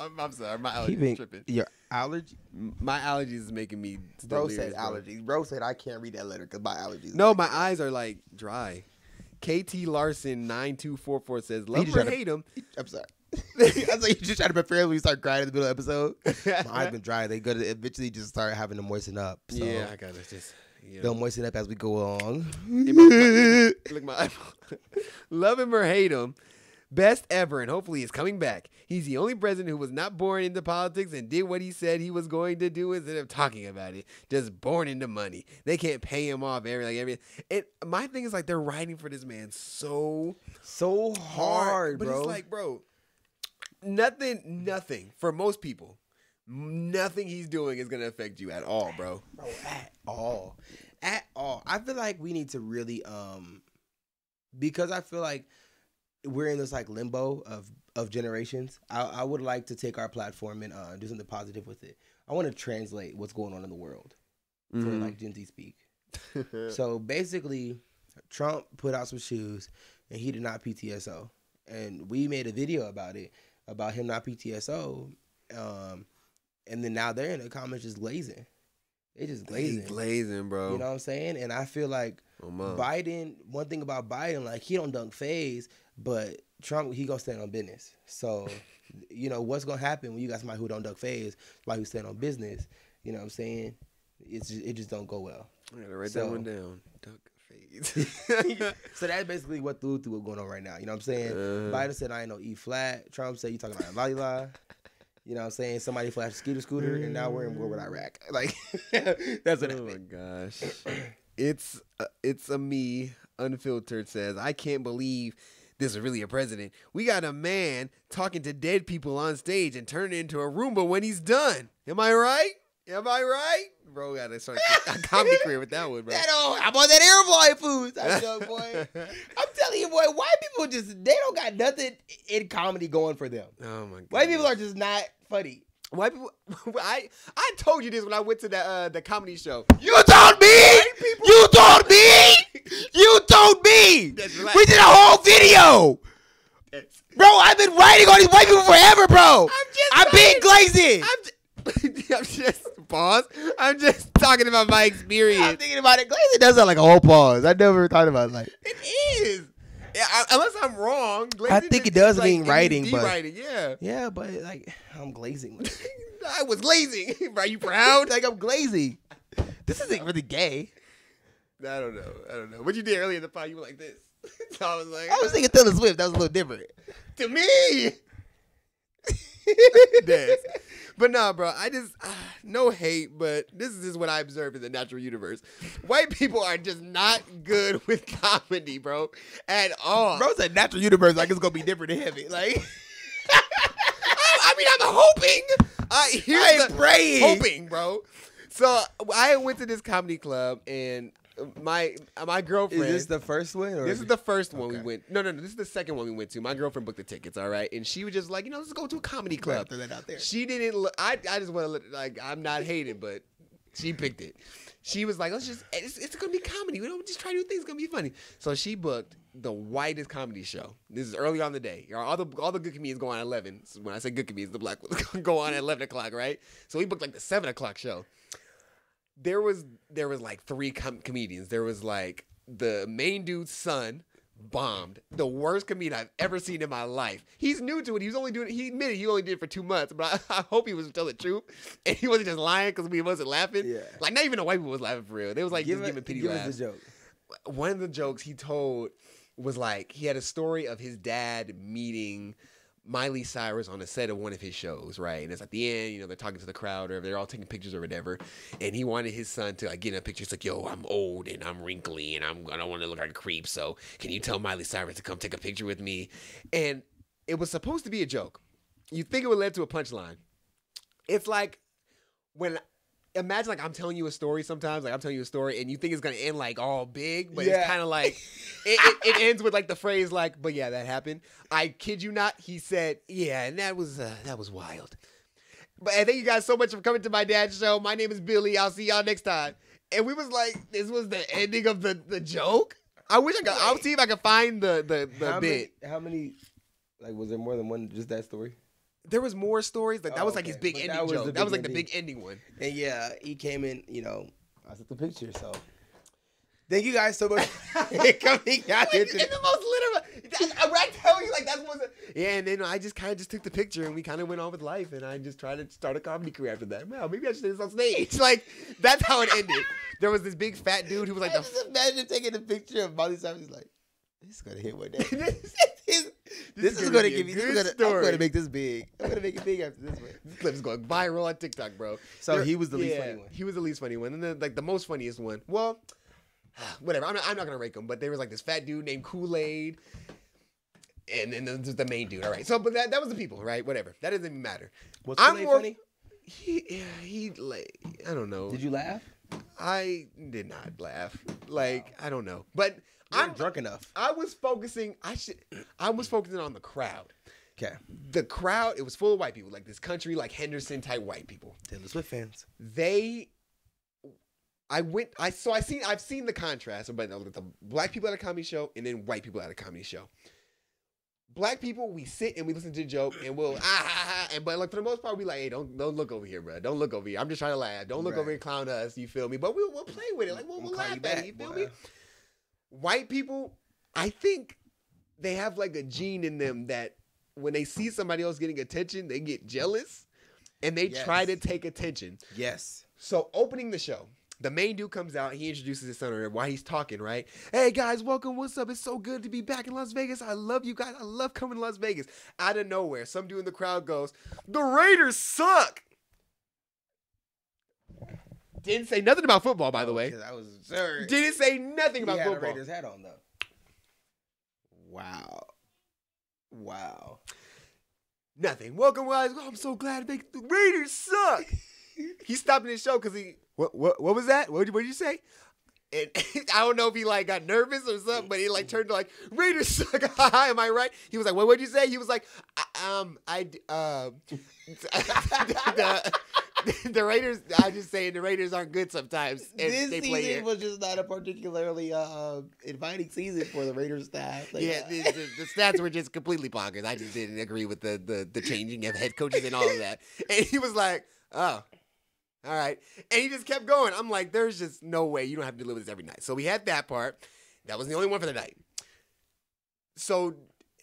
I'm, I'm sorry. My allergies Keeping tripping. your allergy. My allergies is making me. Bro said bro. allergies. Bro said I can't read that letter because my allergies. No, my eyes are like dry. KT Larson nine two four four says, "Love or hate him." I'm sorry. I was like, you just trying to prepare when you start crying in the middle of the episode. My eyes been dry. They go to eventually just start having to moisten up. So yeah, I gotta just. You they'll moisten up as we go along. Hey, my- my- Look, my love him or hate him. Best ever, and hopefully he's coming back. He's the only president who was not born into politics and did what he said he was going to do instead of talking about it. Just born into money. They can't pay him off every like every. It my thing is like they're writing for this man so So hard, hard, but bro. it's like, bro, nothing, nothing for most people. Nothing he's doing is gonna affect you at all, bro. bro, at all, at all. I feel like we need to really, um, because I feel like we're in this like limbo of of generations. I, I would like to take our platform and uh, do something positive with it. I want to translate what's going on in the world for Mhm. like Gen Z speak. So basically, Trump put out some shoes and he did not PTSO. And we made a video about it, about him not PTSO. Um, and then now they're in the comments just glazing. They just Glazing, glazing. glazing, bro. You know what I'm saying? And I feel like Oh. Biden, one thing about Biden, like he don't dunk phase, but Trump, he gonna stand on business. So, you know, what's gonna happen when you got somebody who don't duck phase, somebody who stand on business, you know what I'm saying? It's just, it just don't go well. I gotta write So- that one down. Duck fades. so that's basically what through through going on right now. You know what I'm saying? Uh-huh. Biden said I ain't no E flat. Trump said you talking about la la. You know what I'm saying? Somebody flashed a scooter scooter and now we're in war with Iraq. Like that's what oh my gosh. It's uh, it's a me unfiltered says I can't believe this is really a president. We got a man talking to dead people on stage and turning into a Roomba when he's done. Am I right? Am I right? Bro, gotta start a comedy career with that one, bro. That old, I'm on that air boy foods. I know, boy. I'm telling you, boy, white people just they don't got nothing in comedy going for them. oh my god. White people are just not funny. white people. I I told you this when I went to the uh, the comedy show. You told me. You told me. You told me. That's right. We did a whole video. Bro, I've been writing on these white people forever, bro. I'm been saying. glazing. I'm just, I'm just pause. I'm just talking about my experience. I'm thinking about it. Glazing does sound like a whole pause. I never thought about it like. It is. Yeah, I, unless I'm wrong. I think it does mean like writing, but- writing. Yeah, Yeah, but like I'm glazing. I was glazing. Are you proud? like I'm glazing. This isn't really gay. I don't know. I don't know. What you did earlier in the pod, you were like this. so I was like, I was thinking Taylor Swift. That was a little different. to me. But nah, bro. I just ah, no hate, but this is just what I observed in the natural universe. White people are just not good with comedy, bro, at all. Bro said natural universe like it's gonna be different and heavy. Like I mean, I'm hoping. I here's I ain't the- praying. hoping, bro. So I went to this comedy club, and my uh, my girlfriend. Is this the first one? Or This is the first one we went. No, no, no. This is the second one we went to. My girlfriend booked the tickets. All right, and she was just like, you know, let's go to a comedy club. Throw that out there. She didn't. Look, I I just want to like. I'm not hating, but she picked it. She was like, let's just. Eh, it's, it's gonna be comedy. We don't just try new things. It's gonna be funny. So she booked the whitest comedy show. This is early on the day. All the all the good comedians go on at eleven. So when I say good comedians, the black ones go on at eleven o'clock, right? So we booked like the seven o'clock show there was there was like three com- comedians. There was like the main dude's son bombed. The worst comedian I've ever seen in my life. He's new to it. He was only doing. He admitted he only did it for two months, but I, I hope he was telling the truth and he wasn't just lying because we wasn't laughing. Yeah. Like not even the white people was laughing for real. They was like give just it- giving pity give laughs us the joke. one of the jokes he told was like he had a story of his dad meeting Miley Cyrus on the set of one of his shows, right? And it's at the end, you know, they're talking to the crowd or they're all taking pictures or whatever. And he wanted his son to like get in a picture. It's like, yo, I'm old and I'm wrinkly and I'm I don't want to look like a creep. So can you tell Miley Cyrus to come take a picture with me? And it was supposed to be a joke. You think it would lead to a punchline. It's like when imagine like I'm telling you a story sometimes, like I'm telling you a story and you think it's gonna end like all big, but Yeah. it's kind of like it, it, it ends with like the phrase like, but yeah, that happened. I kid you not, he said, yeah, and that was uh, that was wild. But thank you guys so much for coming to my dad's show. My name is Billy. I'll see y'all next time. And we was like, this was the ending of the the joke. I wish I could. I'll see if I can find the the, the how bit. Many, how many? Like, was there more than one? Just that story? There was more stories. Like that Oh, was like his big But ending that was joke. the that was big like the big ending one. And yeah, he came in. You know, I took the picture. So, thank you guys so much for coming out here Like, in the most literal. That, when I tell you, like that's what. Yeah, and then I just kind of just took the picture, and we kind of went on with life, and I just tried to start a comedy career after that. Wow, maybe I should do this on stage. Like that's how it ended. There was this big fat dude who was like I the. just imagine taking a picture of Miley Cyrus. He's like, this is gonna hit one day. His- This, is gonna gonna be a give you. This is gonna. I'm gonna make this big. I'm gonna make it big after this one. This clip is going viral on TikTok, bro. So There- he was the least yeah, funny one. He was the least funny one, and then like the most funniest one. Well, whatever. I'm not, I'm not gonna rank them, but there was like this fat dude named Kool Aid, and then there's the main dude. All right. So, but that that was the people, right? Whatever. That doesn't even matter. Was Kool-Aid funny? He yeah, he like I don't know. Did you laugh? I did not laugh. Like I don't know, but I'm drunk enough. I was focusing. I should. I was focusing on the crowd. Okay. The crowd. It was full of white people, like this country, like Henderson type white people. Taylor Swift fans. They. I went. I so I seen. I've seen the contrast about the, the black people at a comedy show and then white people at a comedy show. Black people, we sit and we listen to the joke and we'll ah, ah, ah and but like for the most part, we like, hey, don't don't look over here, bro. Don't look over here. I'm just trying to laugh. Don't look Right. over here clown us. You feel me? But we'll we'll play with it. Like we'll, We'll laugh at it. You feel boy. me? White people, I think they have like a gene in them that when they see somebody else getting attention, they get jealous and they try to take attention. Yes. So opening the show, the main dude comes out. He introduces his son or while he's talking, right? Hey guys, welcome. What's up? It's so good to be back in Las Vegas. I love you guys. I love coming to Las Vegas. Out of nowhere, some dude in the crowd goes, "The Raiders suck." Didn't say nothing about football, by the way. I was absurd. Didn't say nothing he about had a football. Raiders hat on though. Wow. Wow. Nothing. Welcome, guys. Oh, I'm so glad to make the Raiders suck. he stopped in his show because he what what what was that? What did what did you say? And I don't know if he like got nervous or something, but he like turned to like Raiders suck. Am I right? He was like, what would you say? He was like, I, um, I um, the, Raiders. I just saying the Raiders aren't good sometimes. And this they play season was just not a particularly uh, inviting season for the Raiders staff. Like, yeah, uh, the, the, the stats were just completely bonkers. I just didn't agree with the, the the changing of head coaches and all of that. And he was like, "Oh, all right," and he just kept going. I'm like, "There's just no way you don't have to deliver this every night." So we had that part. That was the only one for the night. So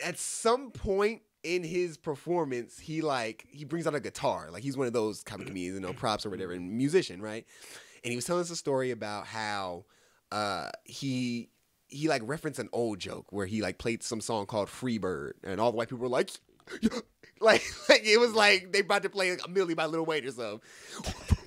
at some point in his performance, he like he brings out a guitar. Like he's one of those comic comedians, you know, props or whatever, and musician, right? And he was telling us a story about how uh he he like referenced an old joke where he like played some song called Free Bird, and all the white people were like, like, like it was like they about to play like a Milli by Lil Wayne or something.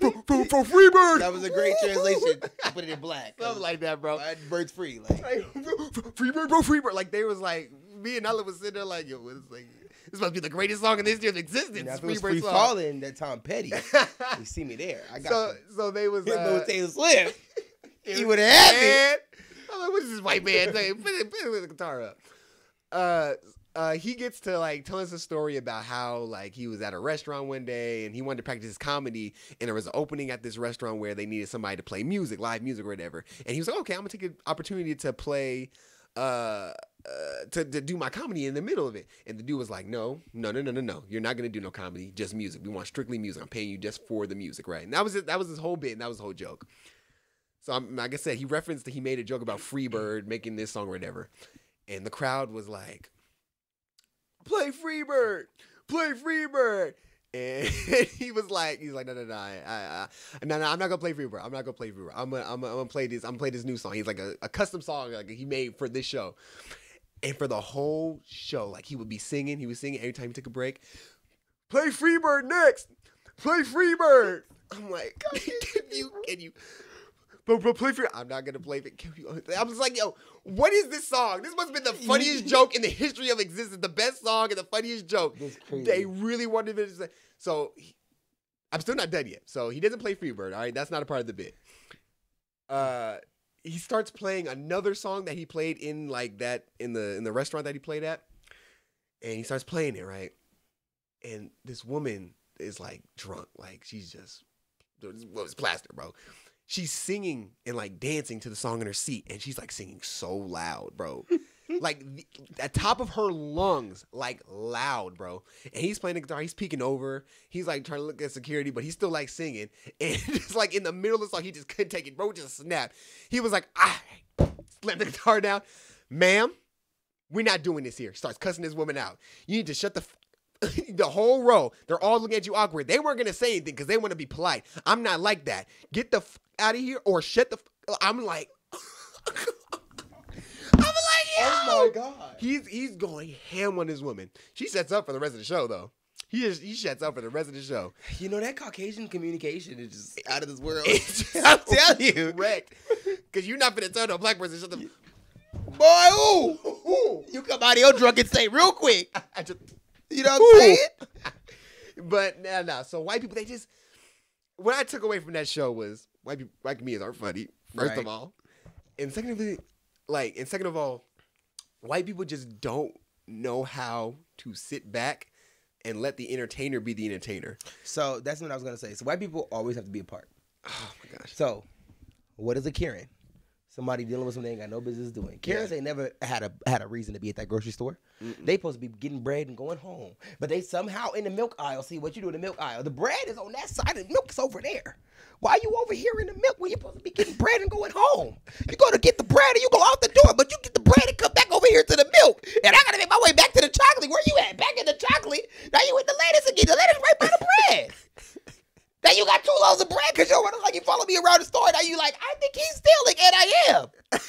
For, for, for Free Bird, that was a great translation. Put it in black. something like that, bro. Birds free. Like, Like, free bird, bro, free bird. Like they was like, me and Nala was sitting there like, yo, it's like this must be the greatest song in the history of existence. if it free was bird free song. falling, that Tom Petty. you see me there. I got so, you. so they was. Uh, Taylor Swift. he would have had me. I'm like, what is this white man saying? Put, it, put it- the guitar up. Uh, uh, he gets to like tell us a story about how like he was at a restaurant one day and he wanted to practice his comedy and there was an opening at this restaurant where they needed somebody to play music, live music or whatever. And he was like, okay, I'm gonna take an opportunity to play. Uh, uh, to, to do my comedy in the middle of it. And the dude was like, no, no, no, no, no, no. You're not gonna do no comedy, just music. We want strictly music. I'm paying you just for the music, right? And that was it. That was his whole bit. And that was the whole joke. So I'm, like I said, he referenced that he made a joke about Freebird making this song or whatever, and the crowd was like, "Play Freebird, play Freebird," and he was like, "He's like, no, no, no, I, I, I, no, no, I'm not gonna play Freebird. I'm not gonna play Freebird. I'm gonna, I'm gonna, I'm gonna play this. I'm gonna play this new song. He's like a, a custom song like he made for this show." And for the whole show, like he would be singing, he was singing every time he took a break. Play Freebird next. Play Freebird. I'm like, can you, can you, but, bro, play Free. I'm not gonna play it. Can you, I was like, yo, what is this song? This must have been the funniest joke in the history of existence. The best song and the funniest joke. Crazy. They really wanted me to say. So he- I'm still not done yet. So he doesn't play Freebird. All right, that's not a part of the bit. Uh, he starts playing another song that he played in like that in the in the restaurant that he played at, and he starts playing it right. And this woman is like drunk, like she's just well, it's plaster, bro. She's singing and like dancing to the song in her seat, and she's like singing so loud, bro. like the, at top of her lungs, like loud, bro. And he's playing the guitar, he's peeking over, he's like trying to look at security, but he's still like singing. And just like in the middle of the song, he just couldn't take it, bro. Just snapped. He was like, ah, slammed the guitar down, ma'am. We're not doing this here. Starts cussing this woman out. You need to shut the. F- the whole row, they're all looking at you awkward. They weren't gonna say anything because they want to be polite. I'm not like that. Get the f- out of here or shut the. F- I'm like, I'm like, yo, Oh my god. He's he's going ham on this woman. She sets up for the rest of the show though. He is he shuts up for the rest of the show. You know that Caucasian communication is just out of this world. I'm telling you, Correct. Because you're not gonna tell no black person shut the boy. Ooh, ooh, you come out of your drunken state real quick. I just You know what I'm saying? but no, no. So white people, they just what I took away from that show was white people, white comedians aren't funny. First Right. of all, and secondly, like, and second of all, white people just don't know how to sit back and let the entertainer be the entertainer. So that's what I was gonna say. So white people always have to be a part. Oh my gosh. So, what is a Karen? Somebody dealing with something they ain't got no business doing. Karens ain't never had a had a reason to be at that grocery store. They supposed to be getting bread and going home, but they somehow in the milk aisle. See what you do in the milk aisle. The bread is on that side, and the milk is over there. Why are you over here in the milk when you supposed to be getting bread and going home? You go to get the bread and you go out the door, but you get the bread and come over here to the milk, and I gotta make my way back to the chocolate. Where you at? Back in the chocolate. Now you with the lettuce again. The lettuce right by the bread. Now you got two loaves of bread because you're running like you follow me around the store. Now you like, I think he's stealing, and I am.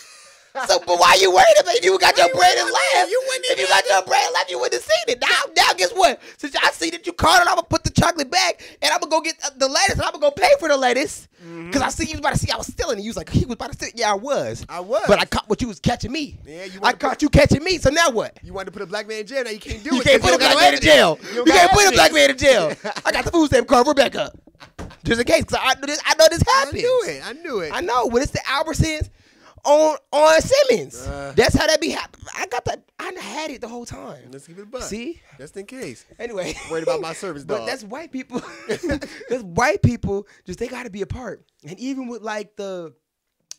So, but why you worried about if you got your bread and left? You wouldn't if you got your bread left, you wouldn't have seen it. Now, now, guess what? Since I see that you caught it, I'm gonna put the chocolate back, and I'm gonna go get uh, the lettuce, and I'm gonna go pay for the lettuce. Cause I see you was about to see I was stealing, and you was like, he was about to steal. Yeah, I was. I was. But I caught what you was catching me. Yeah, you I caught you catching me. So now what? You wanted to put a black man in jail, now you can't do it. You it. can't 'cause put a black man in jail. You You, can't put a black man in jail. I got the food stamp card. Rebecca. Just in case, cause I know this. I know this I happens. knew it. I knew it. I know when it's the Albertsons on on Simmons. Uh. That's how that be happening. I got that. I had it the whole time. Let's keep it a buck. See. Just in case. Anyway, Worried about my service But dog. that's white people. that's white people. Just they got to be a part. And even with like the,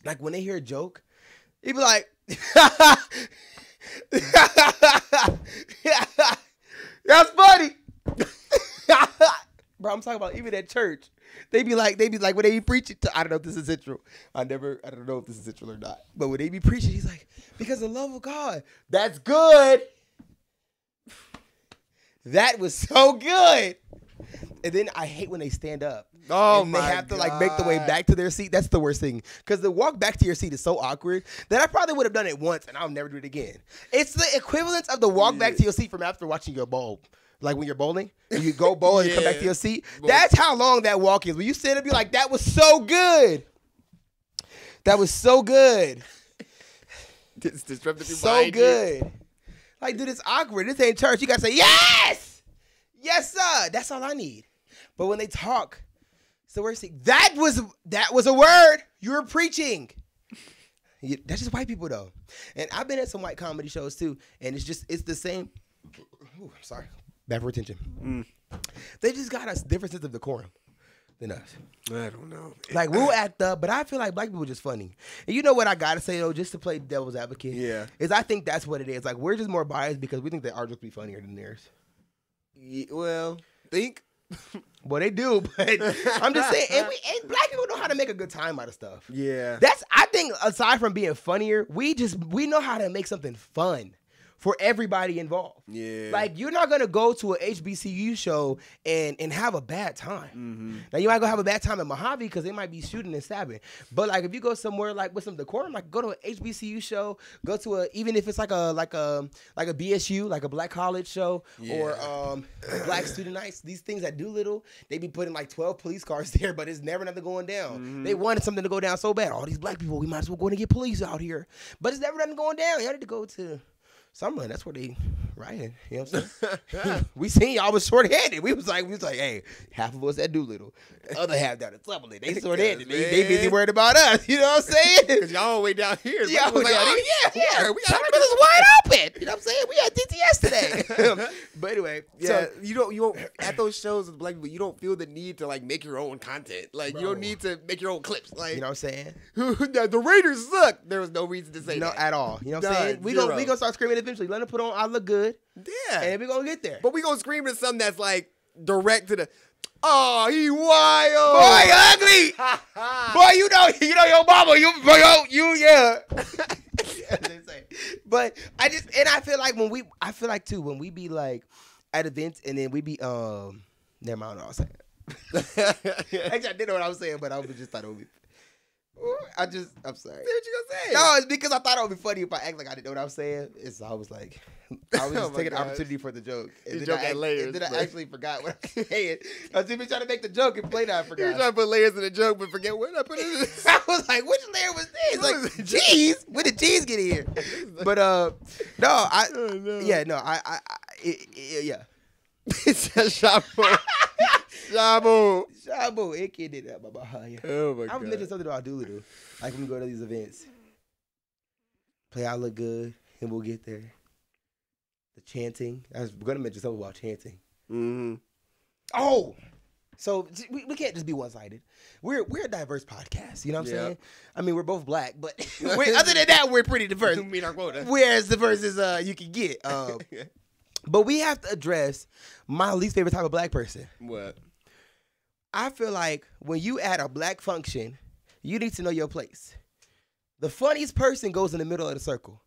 like when they hear a joke, he be like, "That's funny." Bro, I'm talking about even at church. They be like, they be like when they be preaching. To, I don't know if this is central. I never, I don't know if this is central or not. But when they be preaching, he's like, because the love of God. That's good. That was so good. And then I hate when they stand up. Oh and my they have to like make the way back to their seat. That's the worst thing. Because the walk back to your seat is so awkward that I probably would have done it once and I'll never do it again. It's the equivalent of the walk back to your seat from after watching your bowl. Like when you're bowling, you go bowl and come back to your seat. That's how long that walk is. When you sit up, you're like, that was so good. That was so good. It's disruptive So behind you. good. Like, dude, it's awkward. This ain't church. You gotta say, yes! Yes, sir. That's all I need. But when they talk, it's the worst thing. That was that was a word. You were preaching. That's just white people though. And I've been at some white comedy shows too, and it's just it's the same. Ooh, I'm sorry. Bad for attention. Mm. They just got a different sense of decorum than us. I don't know. Like we'll act up, but I feel like black people are just funny. And you know what I gotta say though, just to play devil's advocate. Yeah. Is I think that's what it is. Like we're just more biased because we think that our jokes be funnier than theirs. Ye- well, think. Well, they do, but I'm just saying. And, we, and black people know how to make a good time out of stuff. Yeah. That's I think aside from being funnier, we just we know how to make something fun for everybody involved. Yeah. Like you're not gonna go to a HBCU show and and have a bad time. Now you might go have a bad time at Mojave because they might be shooting and stabbing. But like if you go somewhere like with some decorum, like go to an HBCU show, go to a even if it's like a like a like a BSU, like a black college show, or um black student nights. These things that do little, they be putting like 12 police cars there, but it's never nothing going down. They wanted something to go down so bad. All these black people, we might as well go in and get police out here. But it's never nothing going down. Y'all need to go to Summerlin. That's where they rioting. You know what I'm saying? we seen y'all was short-handed. We was like, we was like, hey, half of us at Doolittle, the other half down at Summerlin. They short-handed. They, they busy worried about us. You know what I'm saying? Because y'all all way down here. Yeah, was like, oh, yeah, oh, yeah, yeah. we got Summerlin is wide open. You know what I'm saying? We had DTS today. but anyway, Yeah, so you don't you don't at those shows with black people, you don't feel the need to like make your own content. Like you don't need to make your own clips. Like you know what I'm saying? the, Raiders suck. There was no reason to say No, that. at all. You know what I'm saying? We gonna we gonna start screaming eventually. Let them put on I look good, yeah. and we gonna get there. but we gonna scream at something that's like direct to the Oh, he wild. Boy, ugly. Boy, you know, you know your mama. You, yo, you, yeah. As they say. But I just, and I feel like when we, I feel like too when we be like at events and then we be, um, never mind what I was saying. Actually, I didn't know what I was saying, but I was just thought it would be. I just, I'm sorry. Say what you gonna say? No, it's because I thought it would be funny if I act like I didn't know what I was saying. It's I was like, I was Oh just my taking the gosh. opportunity for the joke. The then joke I, layers, and then I actually forgot what I was saying. I was even trying to make the joke and play that I forgot. You trying to put layers in the joke, but forget what I put in it. I was like, which layer was this? What Like, was it? cheese? When did cheese get here? But uh, no, I, Oh, no. yeah, no, I, I, I it, it, yeah. It's a Shabo. Shabo. Shabu, it kid did that, Baba. Yeah. Oh my I god. was mentioning something about Doolittle. Like when we go to these events, play out look good, and we'll get there. The chanting. I was gonna mention something about chanting. Mm-hmm. Oh, so we, we can't just be one sided. We're we're a diverse podcast. You know what I'm Yeah. saying? I mean, we're both black, but other than that, we're pretty diverse. meet our quota. We're as diverse as uh, you can get. Um, but we have to address my least favorite type of black person. what? I feel like when you at a black function, you need to know your place. The funniest person goes in the middle of the circle.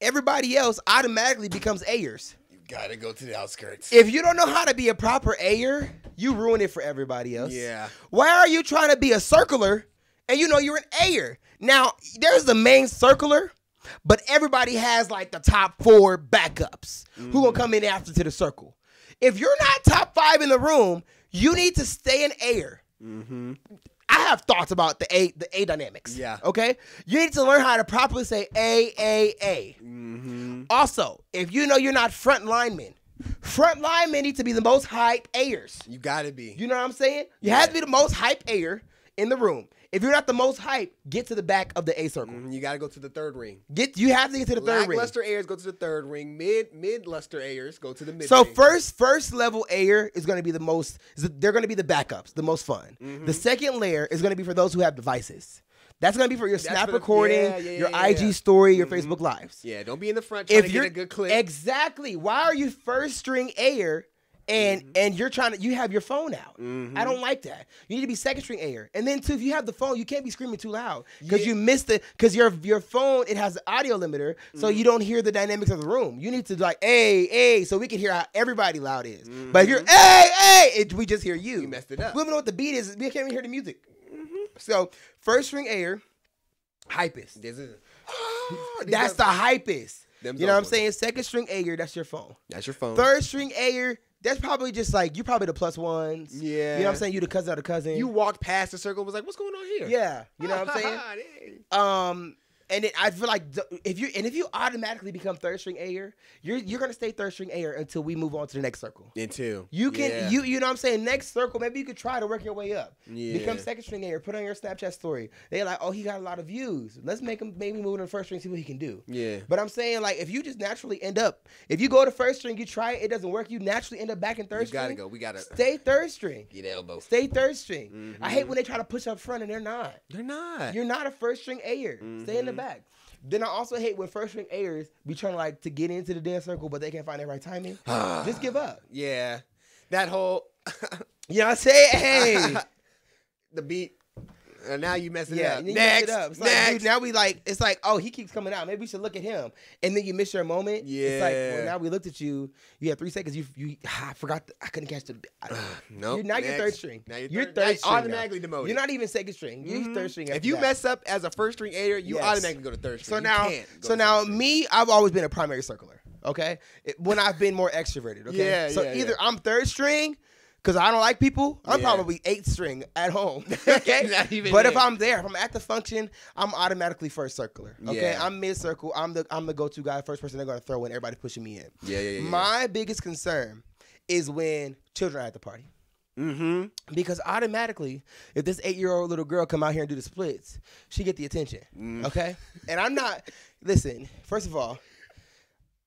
Everybody else automatically becomes Ayers. You gotta go to the outskirts. If you don't know how to be a proper Ayer, you ruin it for everybody else. Yeah. Why are you trying to be a circler and you know you're an Ayer? Now, there's the main circler, but everybody has like the top four backups who gonna come in after to the circle. If you're not top five in the room, you need to stay in air. Mm-hmm. I have thoughts about the A the A dynamics. Yeah. Okay. You need to learn how to properly say A A A. Mm-hmm. Also, if you know you're not front linemen, front linemen need to be the most hype Ayers. You gotta be. You know what I'm saying? You have to be the most hype Ayer in the room. If you're not the most hype, get to the back of the A circle. Mhm, You gotta go to the third ring. Get you have to get to the third ring. Lackluster Ayers go to the third ring. Mid mid luster Ayers go to the mid. So ring. first first level Ayer is going to be the most. They're going to be the backups, the most fun. Mm-hmm. The second layer is going to be for those who have devices. That's going to be for your snap for the- recording, yeah, yeah, your yeah, IG story, your Mhm. Facebook lives. yeah, don't be in the front trying If to you're get a good clip. exactly, why are you first string Ayer and Mm-hmm. and you're trying to you have your phone out? Mhm. I don't like that. You need to be second string air. and then too, if you have the phone, you can't be screaming too loud because Yeah. you missed it. Because your your phone it has an audio limiter, so Mm-hmm. you don't hear the dynamics of the room. You need to like hey hey, so we can hear how everybody loud is. But if you're hey hey, it, we just hear you. Mm-hmm. You messed it up. We don't know what the beat is. We can't even hear the music. So first string air, hypest. This is- That's the hypest. You know what I'm ones. saying? Second string air, that's your phone. That's your phone. Third string Ayer, that's probably just like you probably the plus ones. Yeah. You know what I'm saying? You the cousin of the cousin. You walked past the circle and was like, what's going on here? yeah. You know what I'm saying? saying? Um, and it, I feel like if you and if you automatically become third string Ayer, you're you're gonna stay third string Ayer until we move on to the next circle. Two. You can Yeah. you you know what I'm saying? Next circle, maybe you could try to work your way up. Yeah. Become second string Ayer, put on your Snapchat story. They're like, oh, he got a lot of views. Let's make him maybe move to the first string, see what he can do. Yeah. But I'm saying like if you just naturally end up, if you go to first string, you try it, it doesn't work, you naturally end up back in third You string. gotta go. We gotta Stay third string. get elbows. Stay third string. I Mhm. hate when they try to push up front and they're not. They're not. You're not a first string Ayer. Stay in the. Mm-hmm. back. Then I also hate when first string airs be trying to like to get into the dance circle, but they can't find the right timing. Just give up. yeah. That whole You know what I'm saying? Hey. the beat. And now you mess it yeah, up. and Next. mess it up. It's like, Next. dude, now we like it's like, oh, he keeps coming out. Maybe we should look at him. And then you miss your moment. Yeah. It's like, well, now we looked at you. You had three seconds. You you ah, I forgot the, I couldn't catch the I, Nope, You're now you're third string. Now you're You're third- third now string now. automatically demoted. You're not even second string. You're Mhm. third string. If you that. mess up as a first string Ayer, you Yes. automatically go to third string. So now, so now string. me, I've always been a primary circler. Okay, It- when I've been more extroverted. Okay, Yeah, so yeah, either yeah. I'm third string because I don't like people. I'm Yeah. probably eighth string at home. Okay, but if. I'm there, if I'm at the function, I'm automatically first circler. Okay, Yeah. I'm mid circle. I'm the I'm the go to guy, first person they're gonna throw when everybody pushing me in. Yeah, yeah, yeah. My biggest concern is when children are at the party. mm-hmm. Because automatically, if this eight-year-old little girl come out here and do the splits, she get the attention. Mm. Okay, and I'm not. Listen, first of all,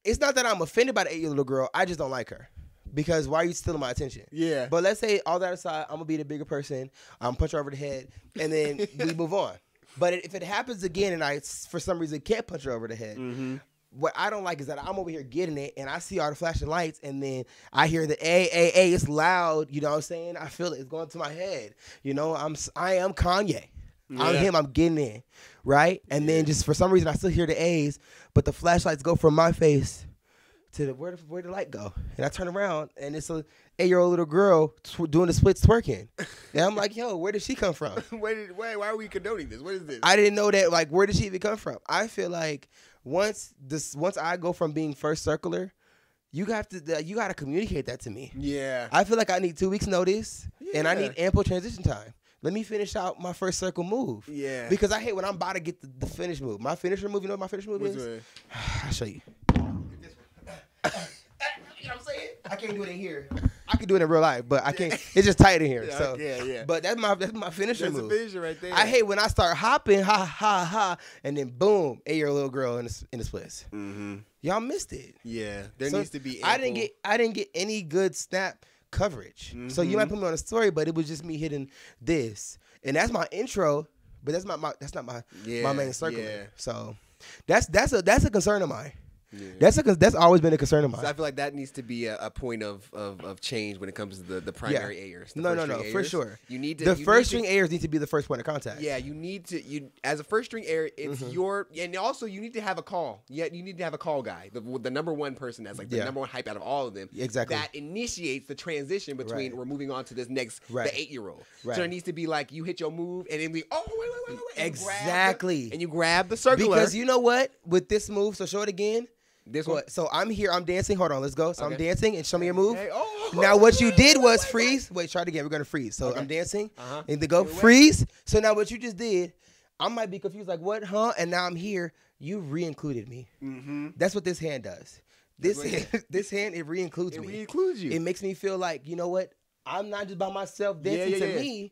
it's not that I'm offended by the eight-year-old little girl. I just don't like her. Because why are you stealing my attention? Yeah. But let's say all that aside, I'm gonna be the bigger person. I'm punch her over the head, and then we move on. But if it happens again, and I for some reason can't punch her over the head, mm-hmm. what I don't like is that I'm over here getting it and I see all the flashing lights and then I hear the A A A it's loud, you know what I'm saying? I feel it, it's going to my head. You know, I'm I am Kanye. I'm him, I'm getting in. Right? And then just for some reason I still hear the A's, but the flashlights go from my face to the where the, where the light go, and I turn around and it's a eight year old little girl tw- doing the splits twerking, and I'm like, yo, where did she come from? wait, did- wait, why are we condoning this? What is this? I didn't know that. Like, where did she even come from? I feel like once this, once I go from being first circular, you have to, you got to communicate that to me. yeah. I feel like I need two weeks notice, and I need ample transition time. Let me finish out my first circle move. Yeah. Because I hate when I'm about to get the, the finish move. My finisher move, you know what my finisher move is? I'll show you. You know what I'm saying? I can't do it in here. I can do it in real life, but I can't. It's just tight in here. Yeah, so yeah, yeah. But that's my that's my finisher That's a move. finisher right there. I hate when I start hopping, ha ha ha, and then boom, eight year old little girl in this in this place. Mm-hmm. Y'all missed it. Yeah. There So needs to be. I didn't get I didn't get any good snap coverage. So you might Mhm. put me on a story, but it was just me hitting this, and that's my intro. But that's not my that's not my my main circle. yeah. So that's that's a that's a concern of mine. Yeah. That's a that's always been a concern of mine. So I feel like that needs to be a, a point of, of, of change when it comes to the, the primary Ayers. the No, first no, no, for sure. You need to the first to- string airs need to be the first point of contact. Yeah, you need to you as a first string air. It's Mm-hmm. your and also you need to have a call. Yeah, you need to have a call guy, the, the number one person that's like the Yeah. number one hype out of all of them. Exactly. That initiates the transition between Right. we're moving on to this next Right. the eight year old. Right. So there needs to be like you hit your move and then we oh wait wait wait wait, wait and you the- Exactly. and you grab the circular. Because you know what? With this move, so show it again. This one. What? So I'm here. I'm dancing. Hold on. Let's go. So I'm dancing and show me your move. Hey, oh, Now what you did was wait, freeze. Wait, try it again. We're gonna freeze. So Okay. I'm dancing. Uh-huh. And to go Wait, wait. freeze. So now what you just did, I might be confused. Like what? Huh? And now I'm here. You re-included me. Mm-hmm. That's what this hand does. This hand, this hand it re-includes It me. re-includes you. It makes me feel like you know what? I'm not just by myself dancing yeah, to yeah. me.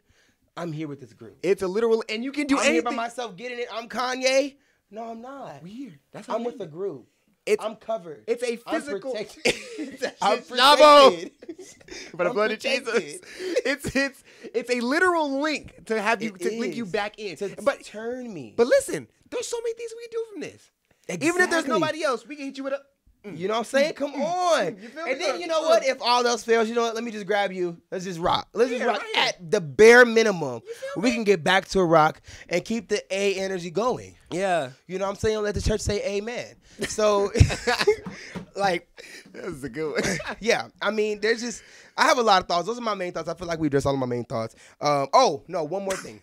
I'm here with this group. It's a literal, and you can do I'm here by myself getting it. I'm Kanye. No, I'm not. Weird. That's I'm it with the group. It's I'm covered. it's a I'm physical. protected. That I'm protected. By the I'm blood of Jesus. It's it's it's a literal link to have you It to link you back in. To but turn me. but listen, there's so many things we can do from this. Exactly. Even if there's nobody else, we can hit you with a. You know what I'm saying? Come on. You feel me? and then you know what? If all else fails, you know what? Let me just grab you. Let's just rock. Let's just rock right at the bare minimum. We can get back to a rock and keep the A energy going. Yeah, You know what I'm saying? Let the church say amen. So like that's a good one. yeah, I mean, there's just I have a lot of thoughts. Those are my main thoughts. I feel like we addressed all of my main thoughts. Um, oh no, one more thing.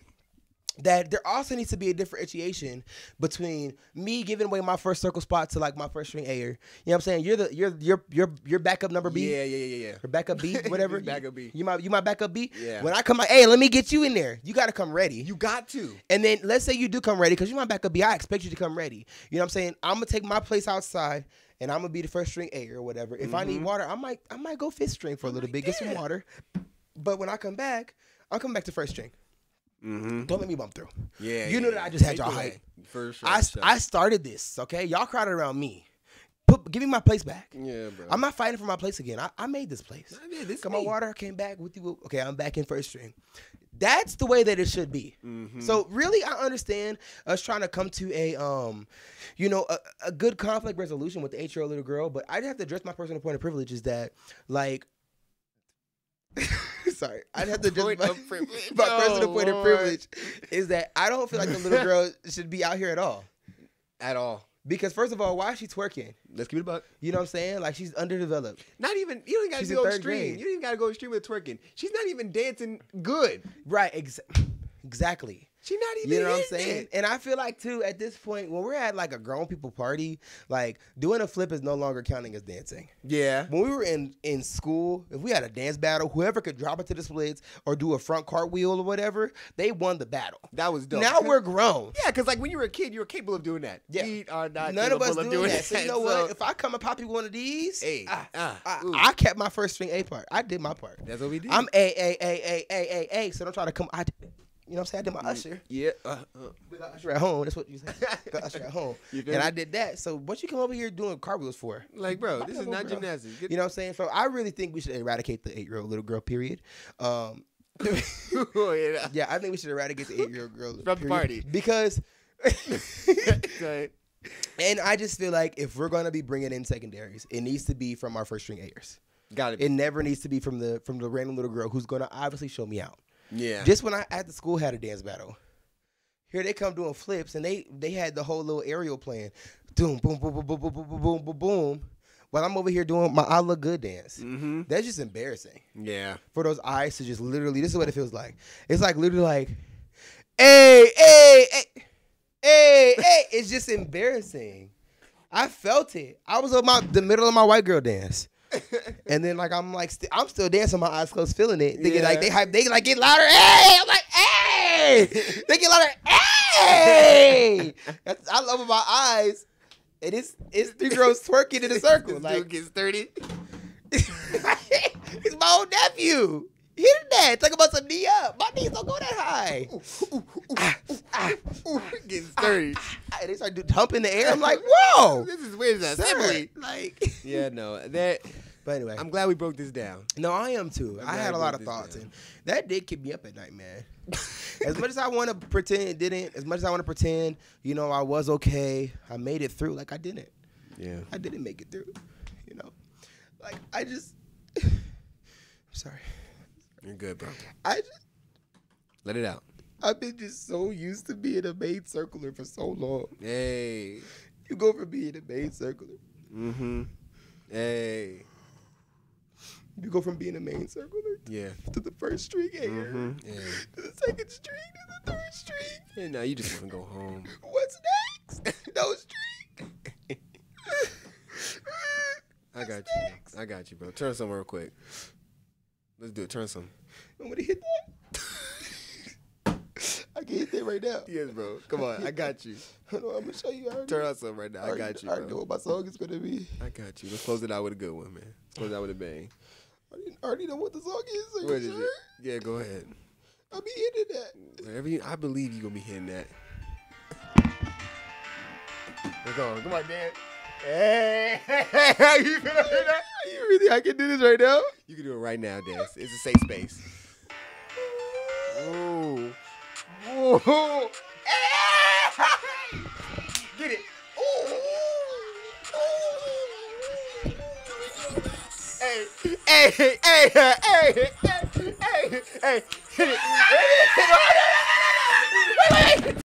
That there also needs to be a differentiation between me giving away my first circle spot to like my first string Ayer. You know what I'm saying? You're the you're you're you're your backup number B. yeah, yeah, yeah, yeah. Your backup B, whatever. Backup B. You might you my backup B. Yeah. When I come out, hey, let me get you in there. You got to come ready. You got to. And then let's say you do come ready, because you my backup B. I expect you to come ready. You know what I'm saying? I'm gonna take my place outside, and I'm gonna be the first string A or whatever. If I need water, I might I might go fifth string for a little bit, get some Mm-hmm. water. But when I come back, I'll come back to first string. Mm-hmm. Don't let me bump through. Yeah, You yeah, know that. I just had y'all hype. For sure. I so- I started this. Okay, y'all crowded around me. Put give me my place back. Yeah, bro. I'm not fighting for my place again. I, I made this place. Man, this Got my me. water. Came back with you. Okay, I'm back in first string. That's the way that it should be. Mm-hmm. So really, I understand us trying to come to a um, you know, a, a good conflict resolution with the eight year old little girl. But I just have to address my personal point of privilege is that like. Sorry, I'd have to Point just privilege. my Oh, personal point of privilege is that I don't feel like the little girl should be out here at all. At all. Because first of all, why is she twerking? Let's give it a buck. You know what I'm saying? Like she's underdeveloped. Not even you don't gotta She's go extreme. grade. You don't even gotta go extreme with twerking. She's not even dancing good. Right. Ex- exactly. She's not even. You know what I'm saying? it. And I feel like too at this point when we're at like a grown people party, like doing a flip is no longer counting as dancing. Yeah. When we were in in school, if we had a dance battle, whoever could drop it to the splits or do a front cartwheel or whatever, they won the battle. That was dope. Now we're grown. Yeah, because like when you were a kid, you were capable of doing that. Yeah. We are not None of capable us of doing, that. So you know So what? If I come and pop you one of these, Hey, ah, ah, I. I kept my first string A part. I did my part. That's what we did. I'm A A A A A A A. So don't try to come. I, you know what I'm saying? I did my Usher. yeah. Uh, uh. We got Usher at home. That's what you said. Got Usher at home. And me? I did that. So what you come over here doing cartwheels for? Like, bro, this is not girl. gymnastics. Get- You know what I'm saying? So I really think we should eradicate the eight year old little girl. Period. Um, yeah. I think we should eradicate the eight year old girl From the party. because. And I just feel like if we're gonna be bringing in secondaries, it needs to be from our first string Ayers. Got it. It never needs to be from the from the random little girl who's gonna obviously show me out. Yeah. Just when I at the school had a dance battle, here they come doing flips, and they they had the whole little aerial playing, boom, boom, boom, boom, boom, boom, boom, boom, boom, boom, boom. while I'm over here doing my I look good dance. Mm-hmm. That's just embarrassing Yeah. for those eyes to just literally. This is what it feels like. It's like literally like, hey, hey, hey, hey, hey. It's just embarrassing. I felt it. I was on my the middle of my white girl dance. And then like I'm like st- I'm still dancing, my eyes closed, feeling it. Thinking like Yeah. they hype, they like get louder. Hey, I'm like, hey, they get louder. Hey, That's, I love my eyes, and it's it's three girls twerking in a circle. Like dude gets thirty. it's my old nephew. Did that. Talk about some knee up. My knees don't go that high. Ah, ah, and they start humping the air. I'm like, whoa. This is weird as assembly. Like, Yeah, no. That but anyway, I'm glad we broke this down. no, I am too. I had a lot of thoughts, down. and that did keep me up at night, man. as much as I want to pretend it didn't, as much as I want to pretend, you know, I was okay. I made it through. Like I didn't. Yeah. I didn't make it through. You know, like I just. I'm sorry. You're good, bro. I just. Let it out. I've been just so used to being a main circler for so long. Hey. You go from being a main circler, Mm-hmm. Hey. you go from being a main circler Yeah. to the first string hanger, Mm-hmm. Yeah. to the second string, to the third string. Hey, now you just want to go home. What's next? No string. I got you. I got you, bro. Turn some real quick. Let's do it. Turn some. Want me to hit that? I can hit that right now. Yes, bro. Come on. I got you. Hold on, I'm gonna show you. Turn on some right now. I got you, I already know what my song is gonna be. I got you. Let's close it out with a good one, man. Close it out with a bang. I already, I already know what the song is. Are you is it? Yeah, go ahead. I'll be hitting that. Whatever you, I believe you're gonna be hitting that. Let's on. Come on, Dan. Hey, you feel that? You really? I can do this right now. You can do it right now, Dan. It's a safe space. Ooh. Ooh. Get it. Hey, hey, hey, hey, hey, hey, hey, hey, hit it. Wait, wait.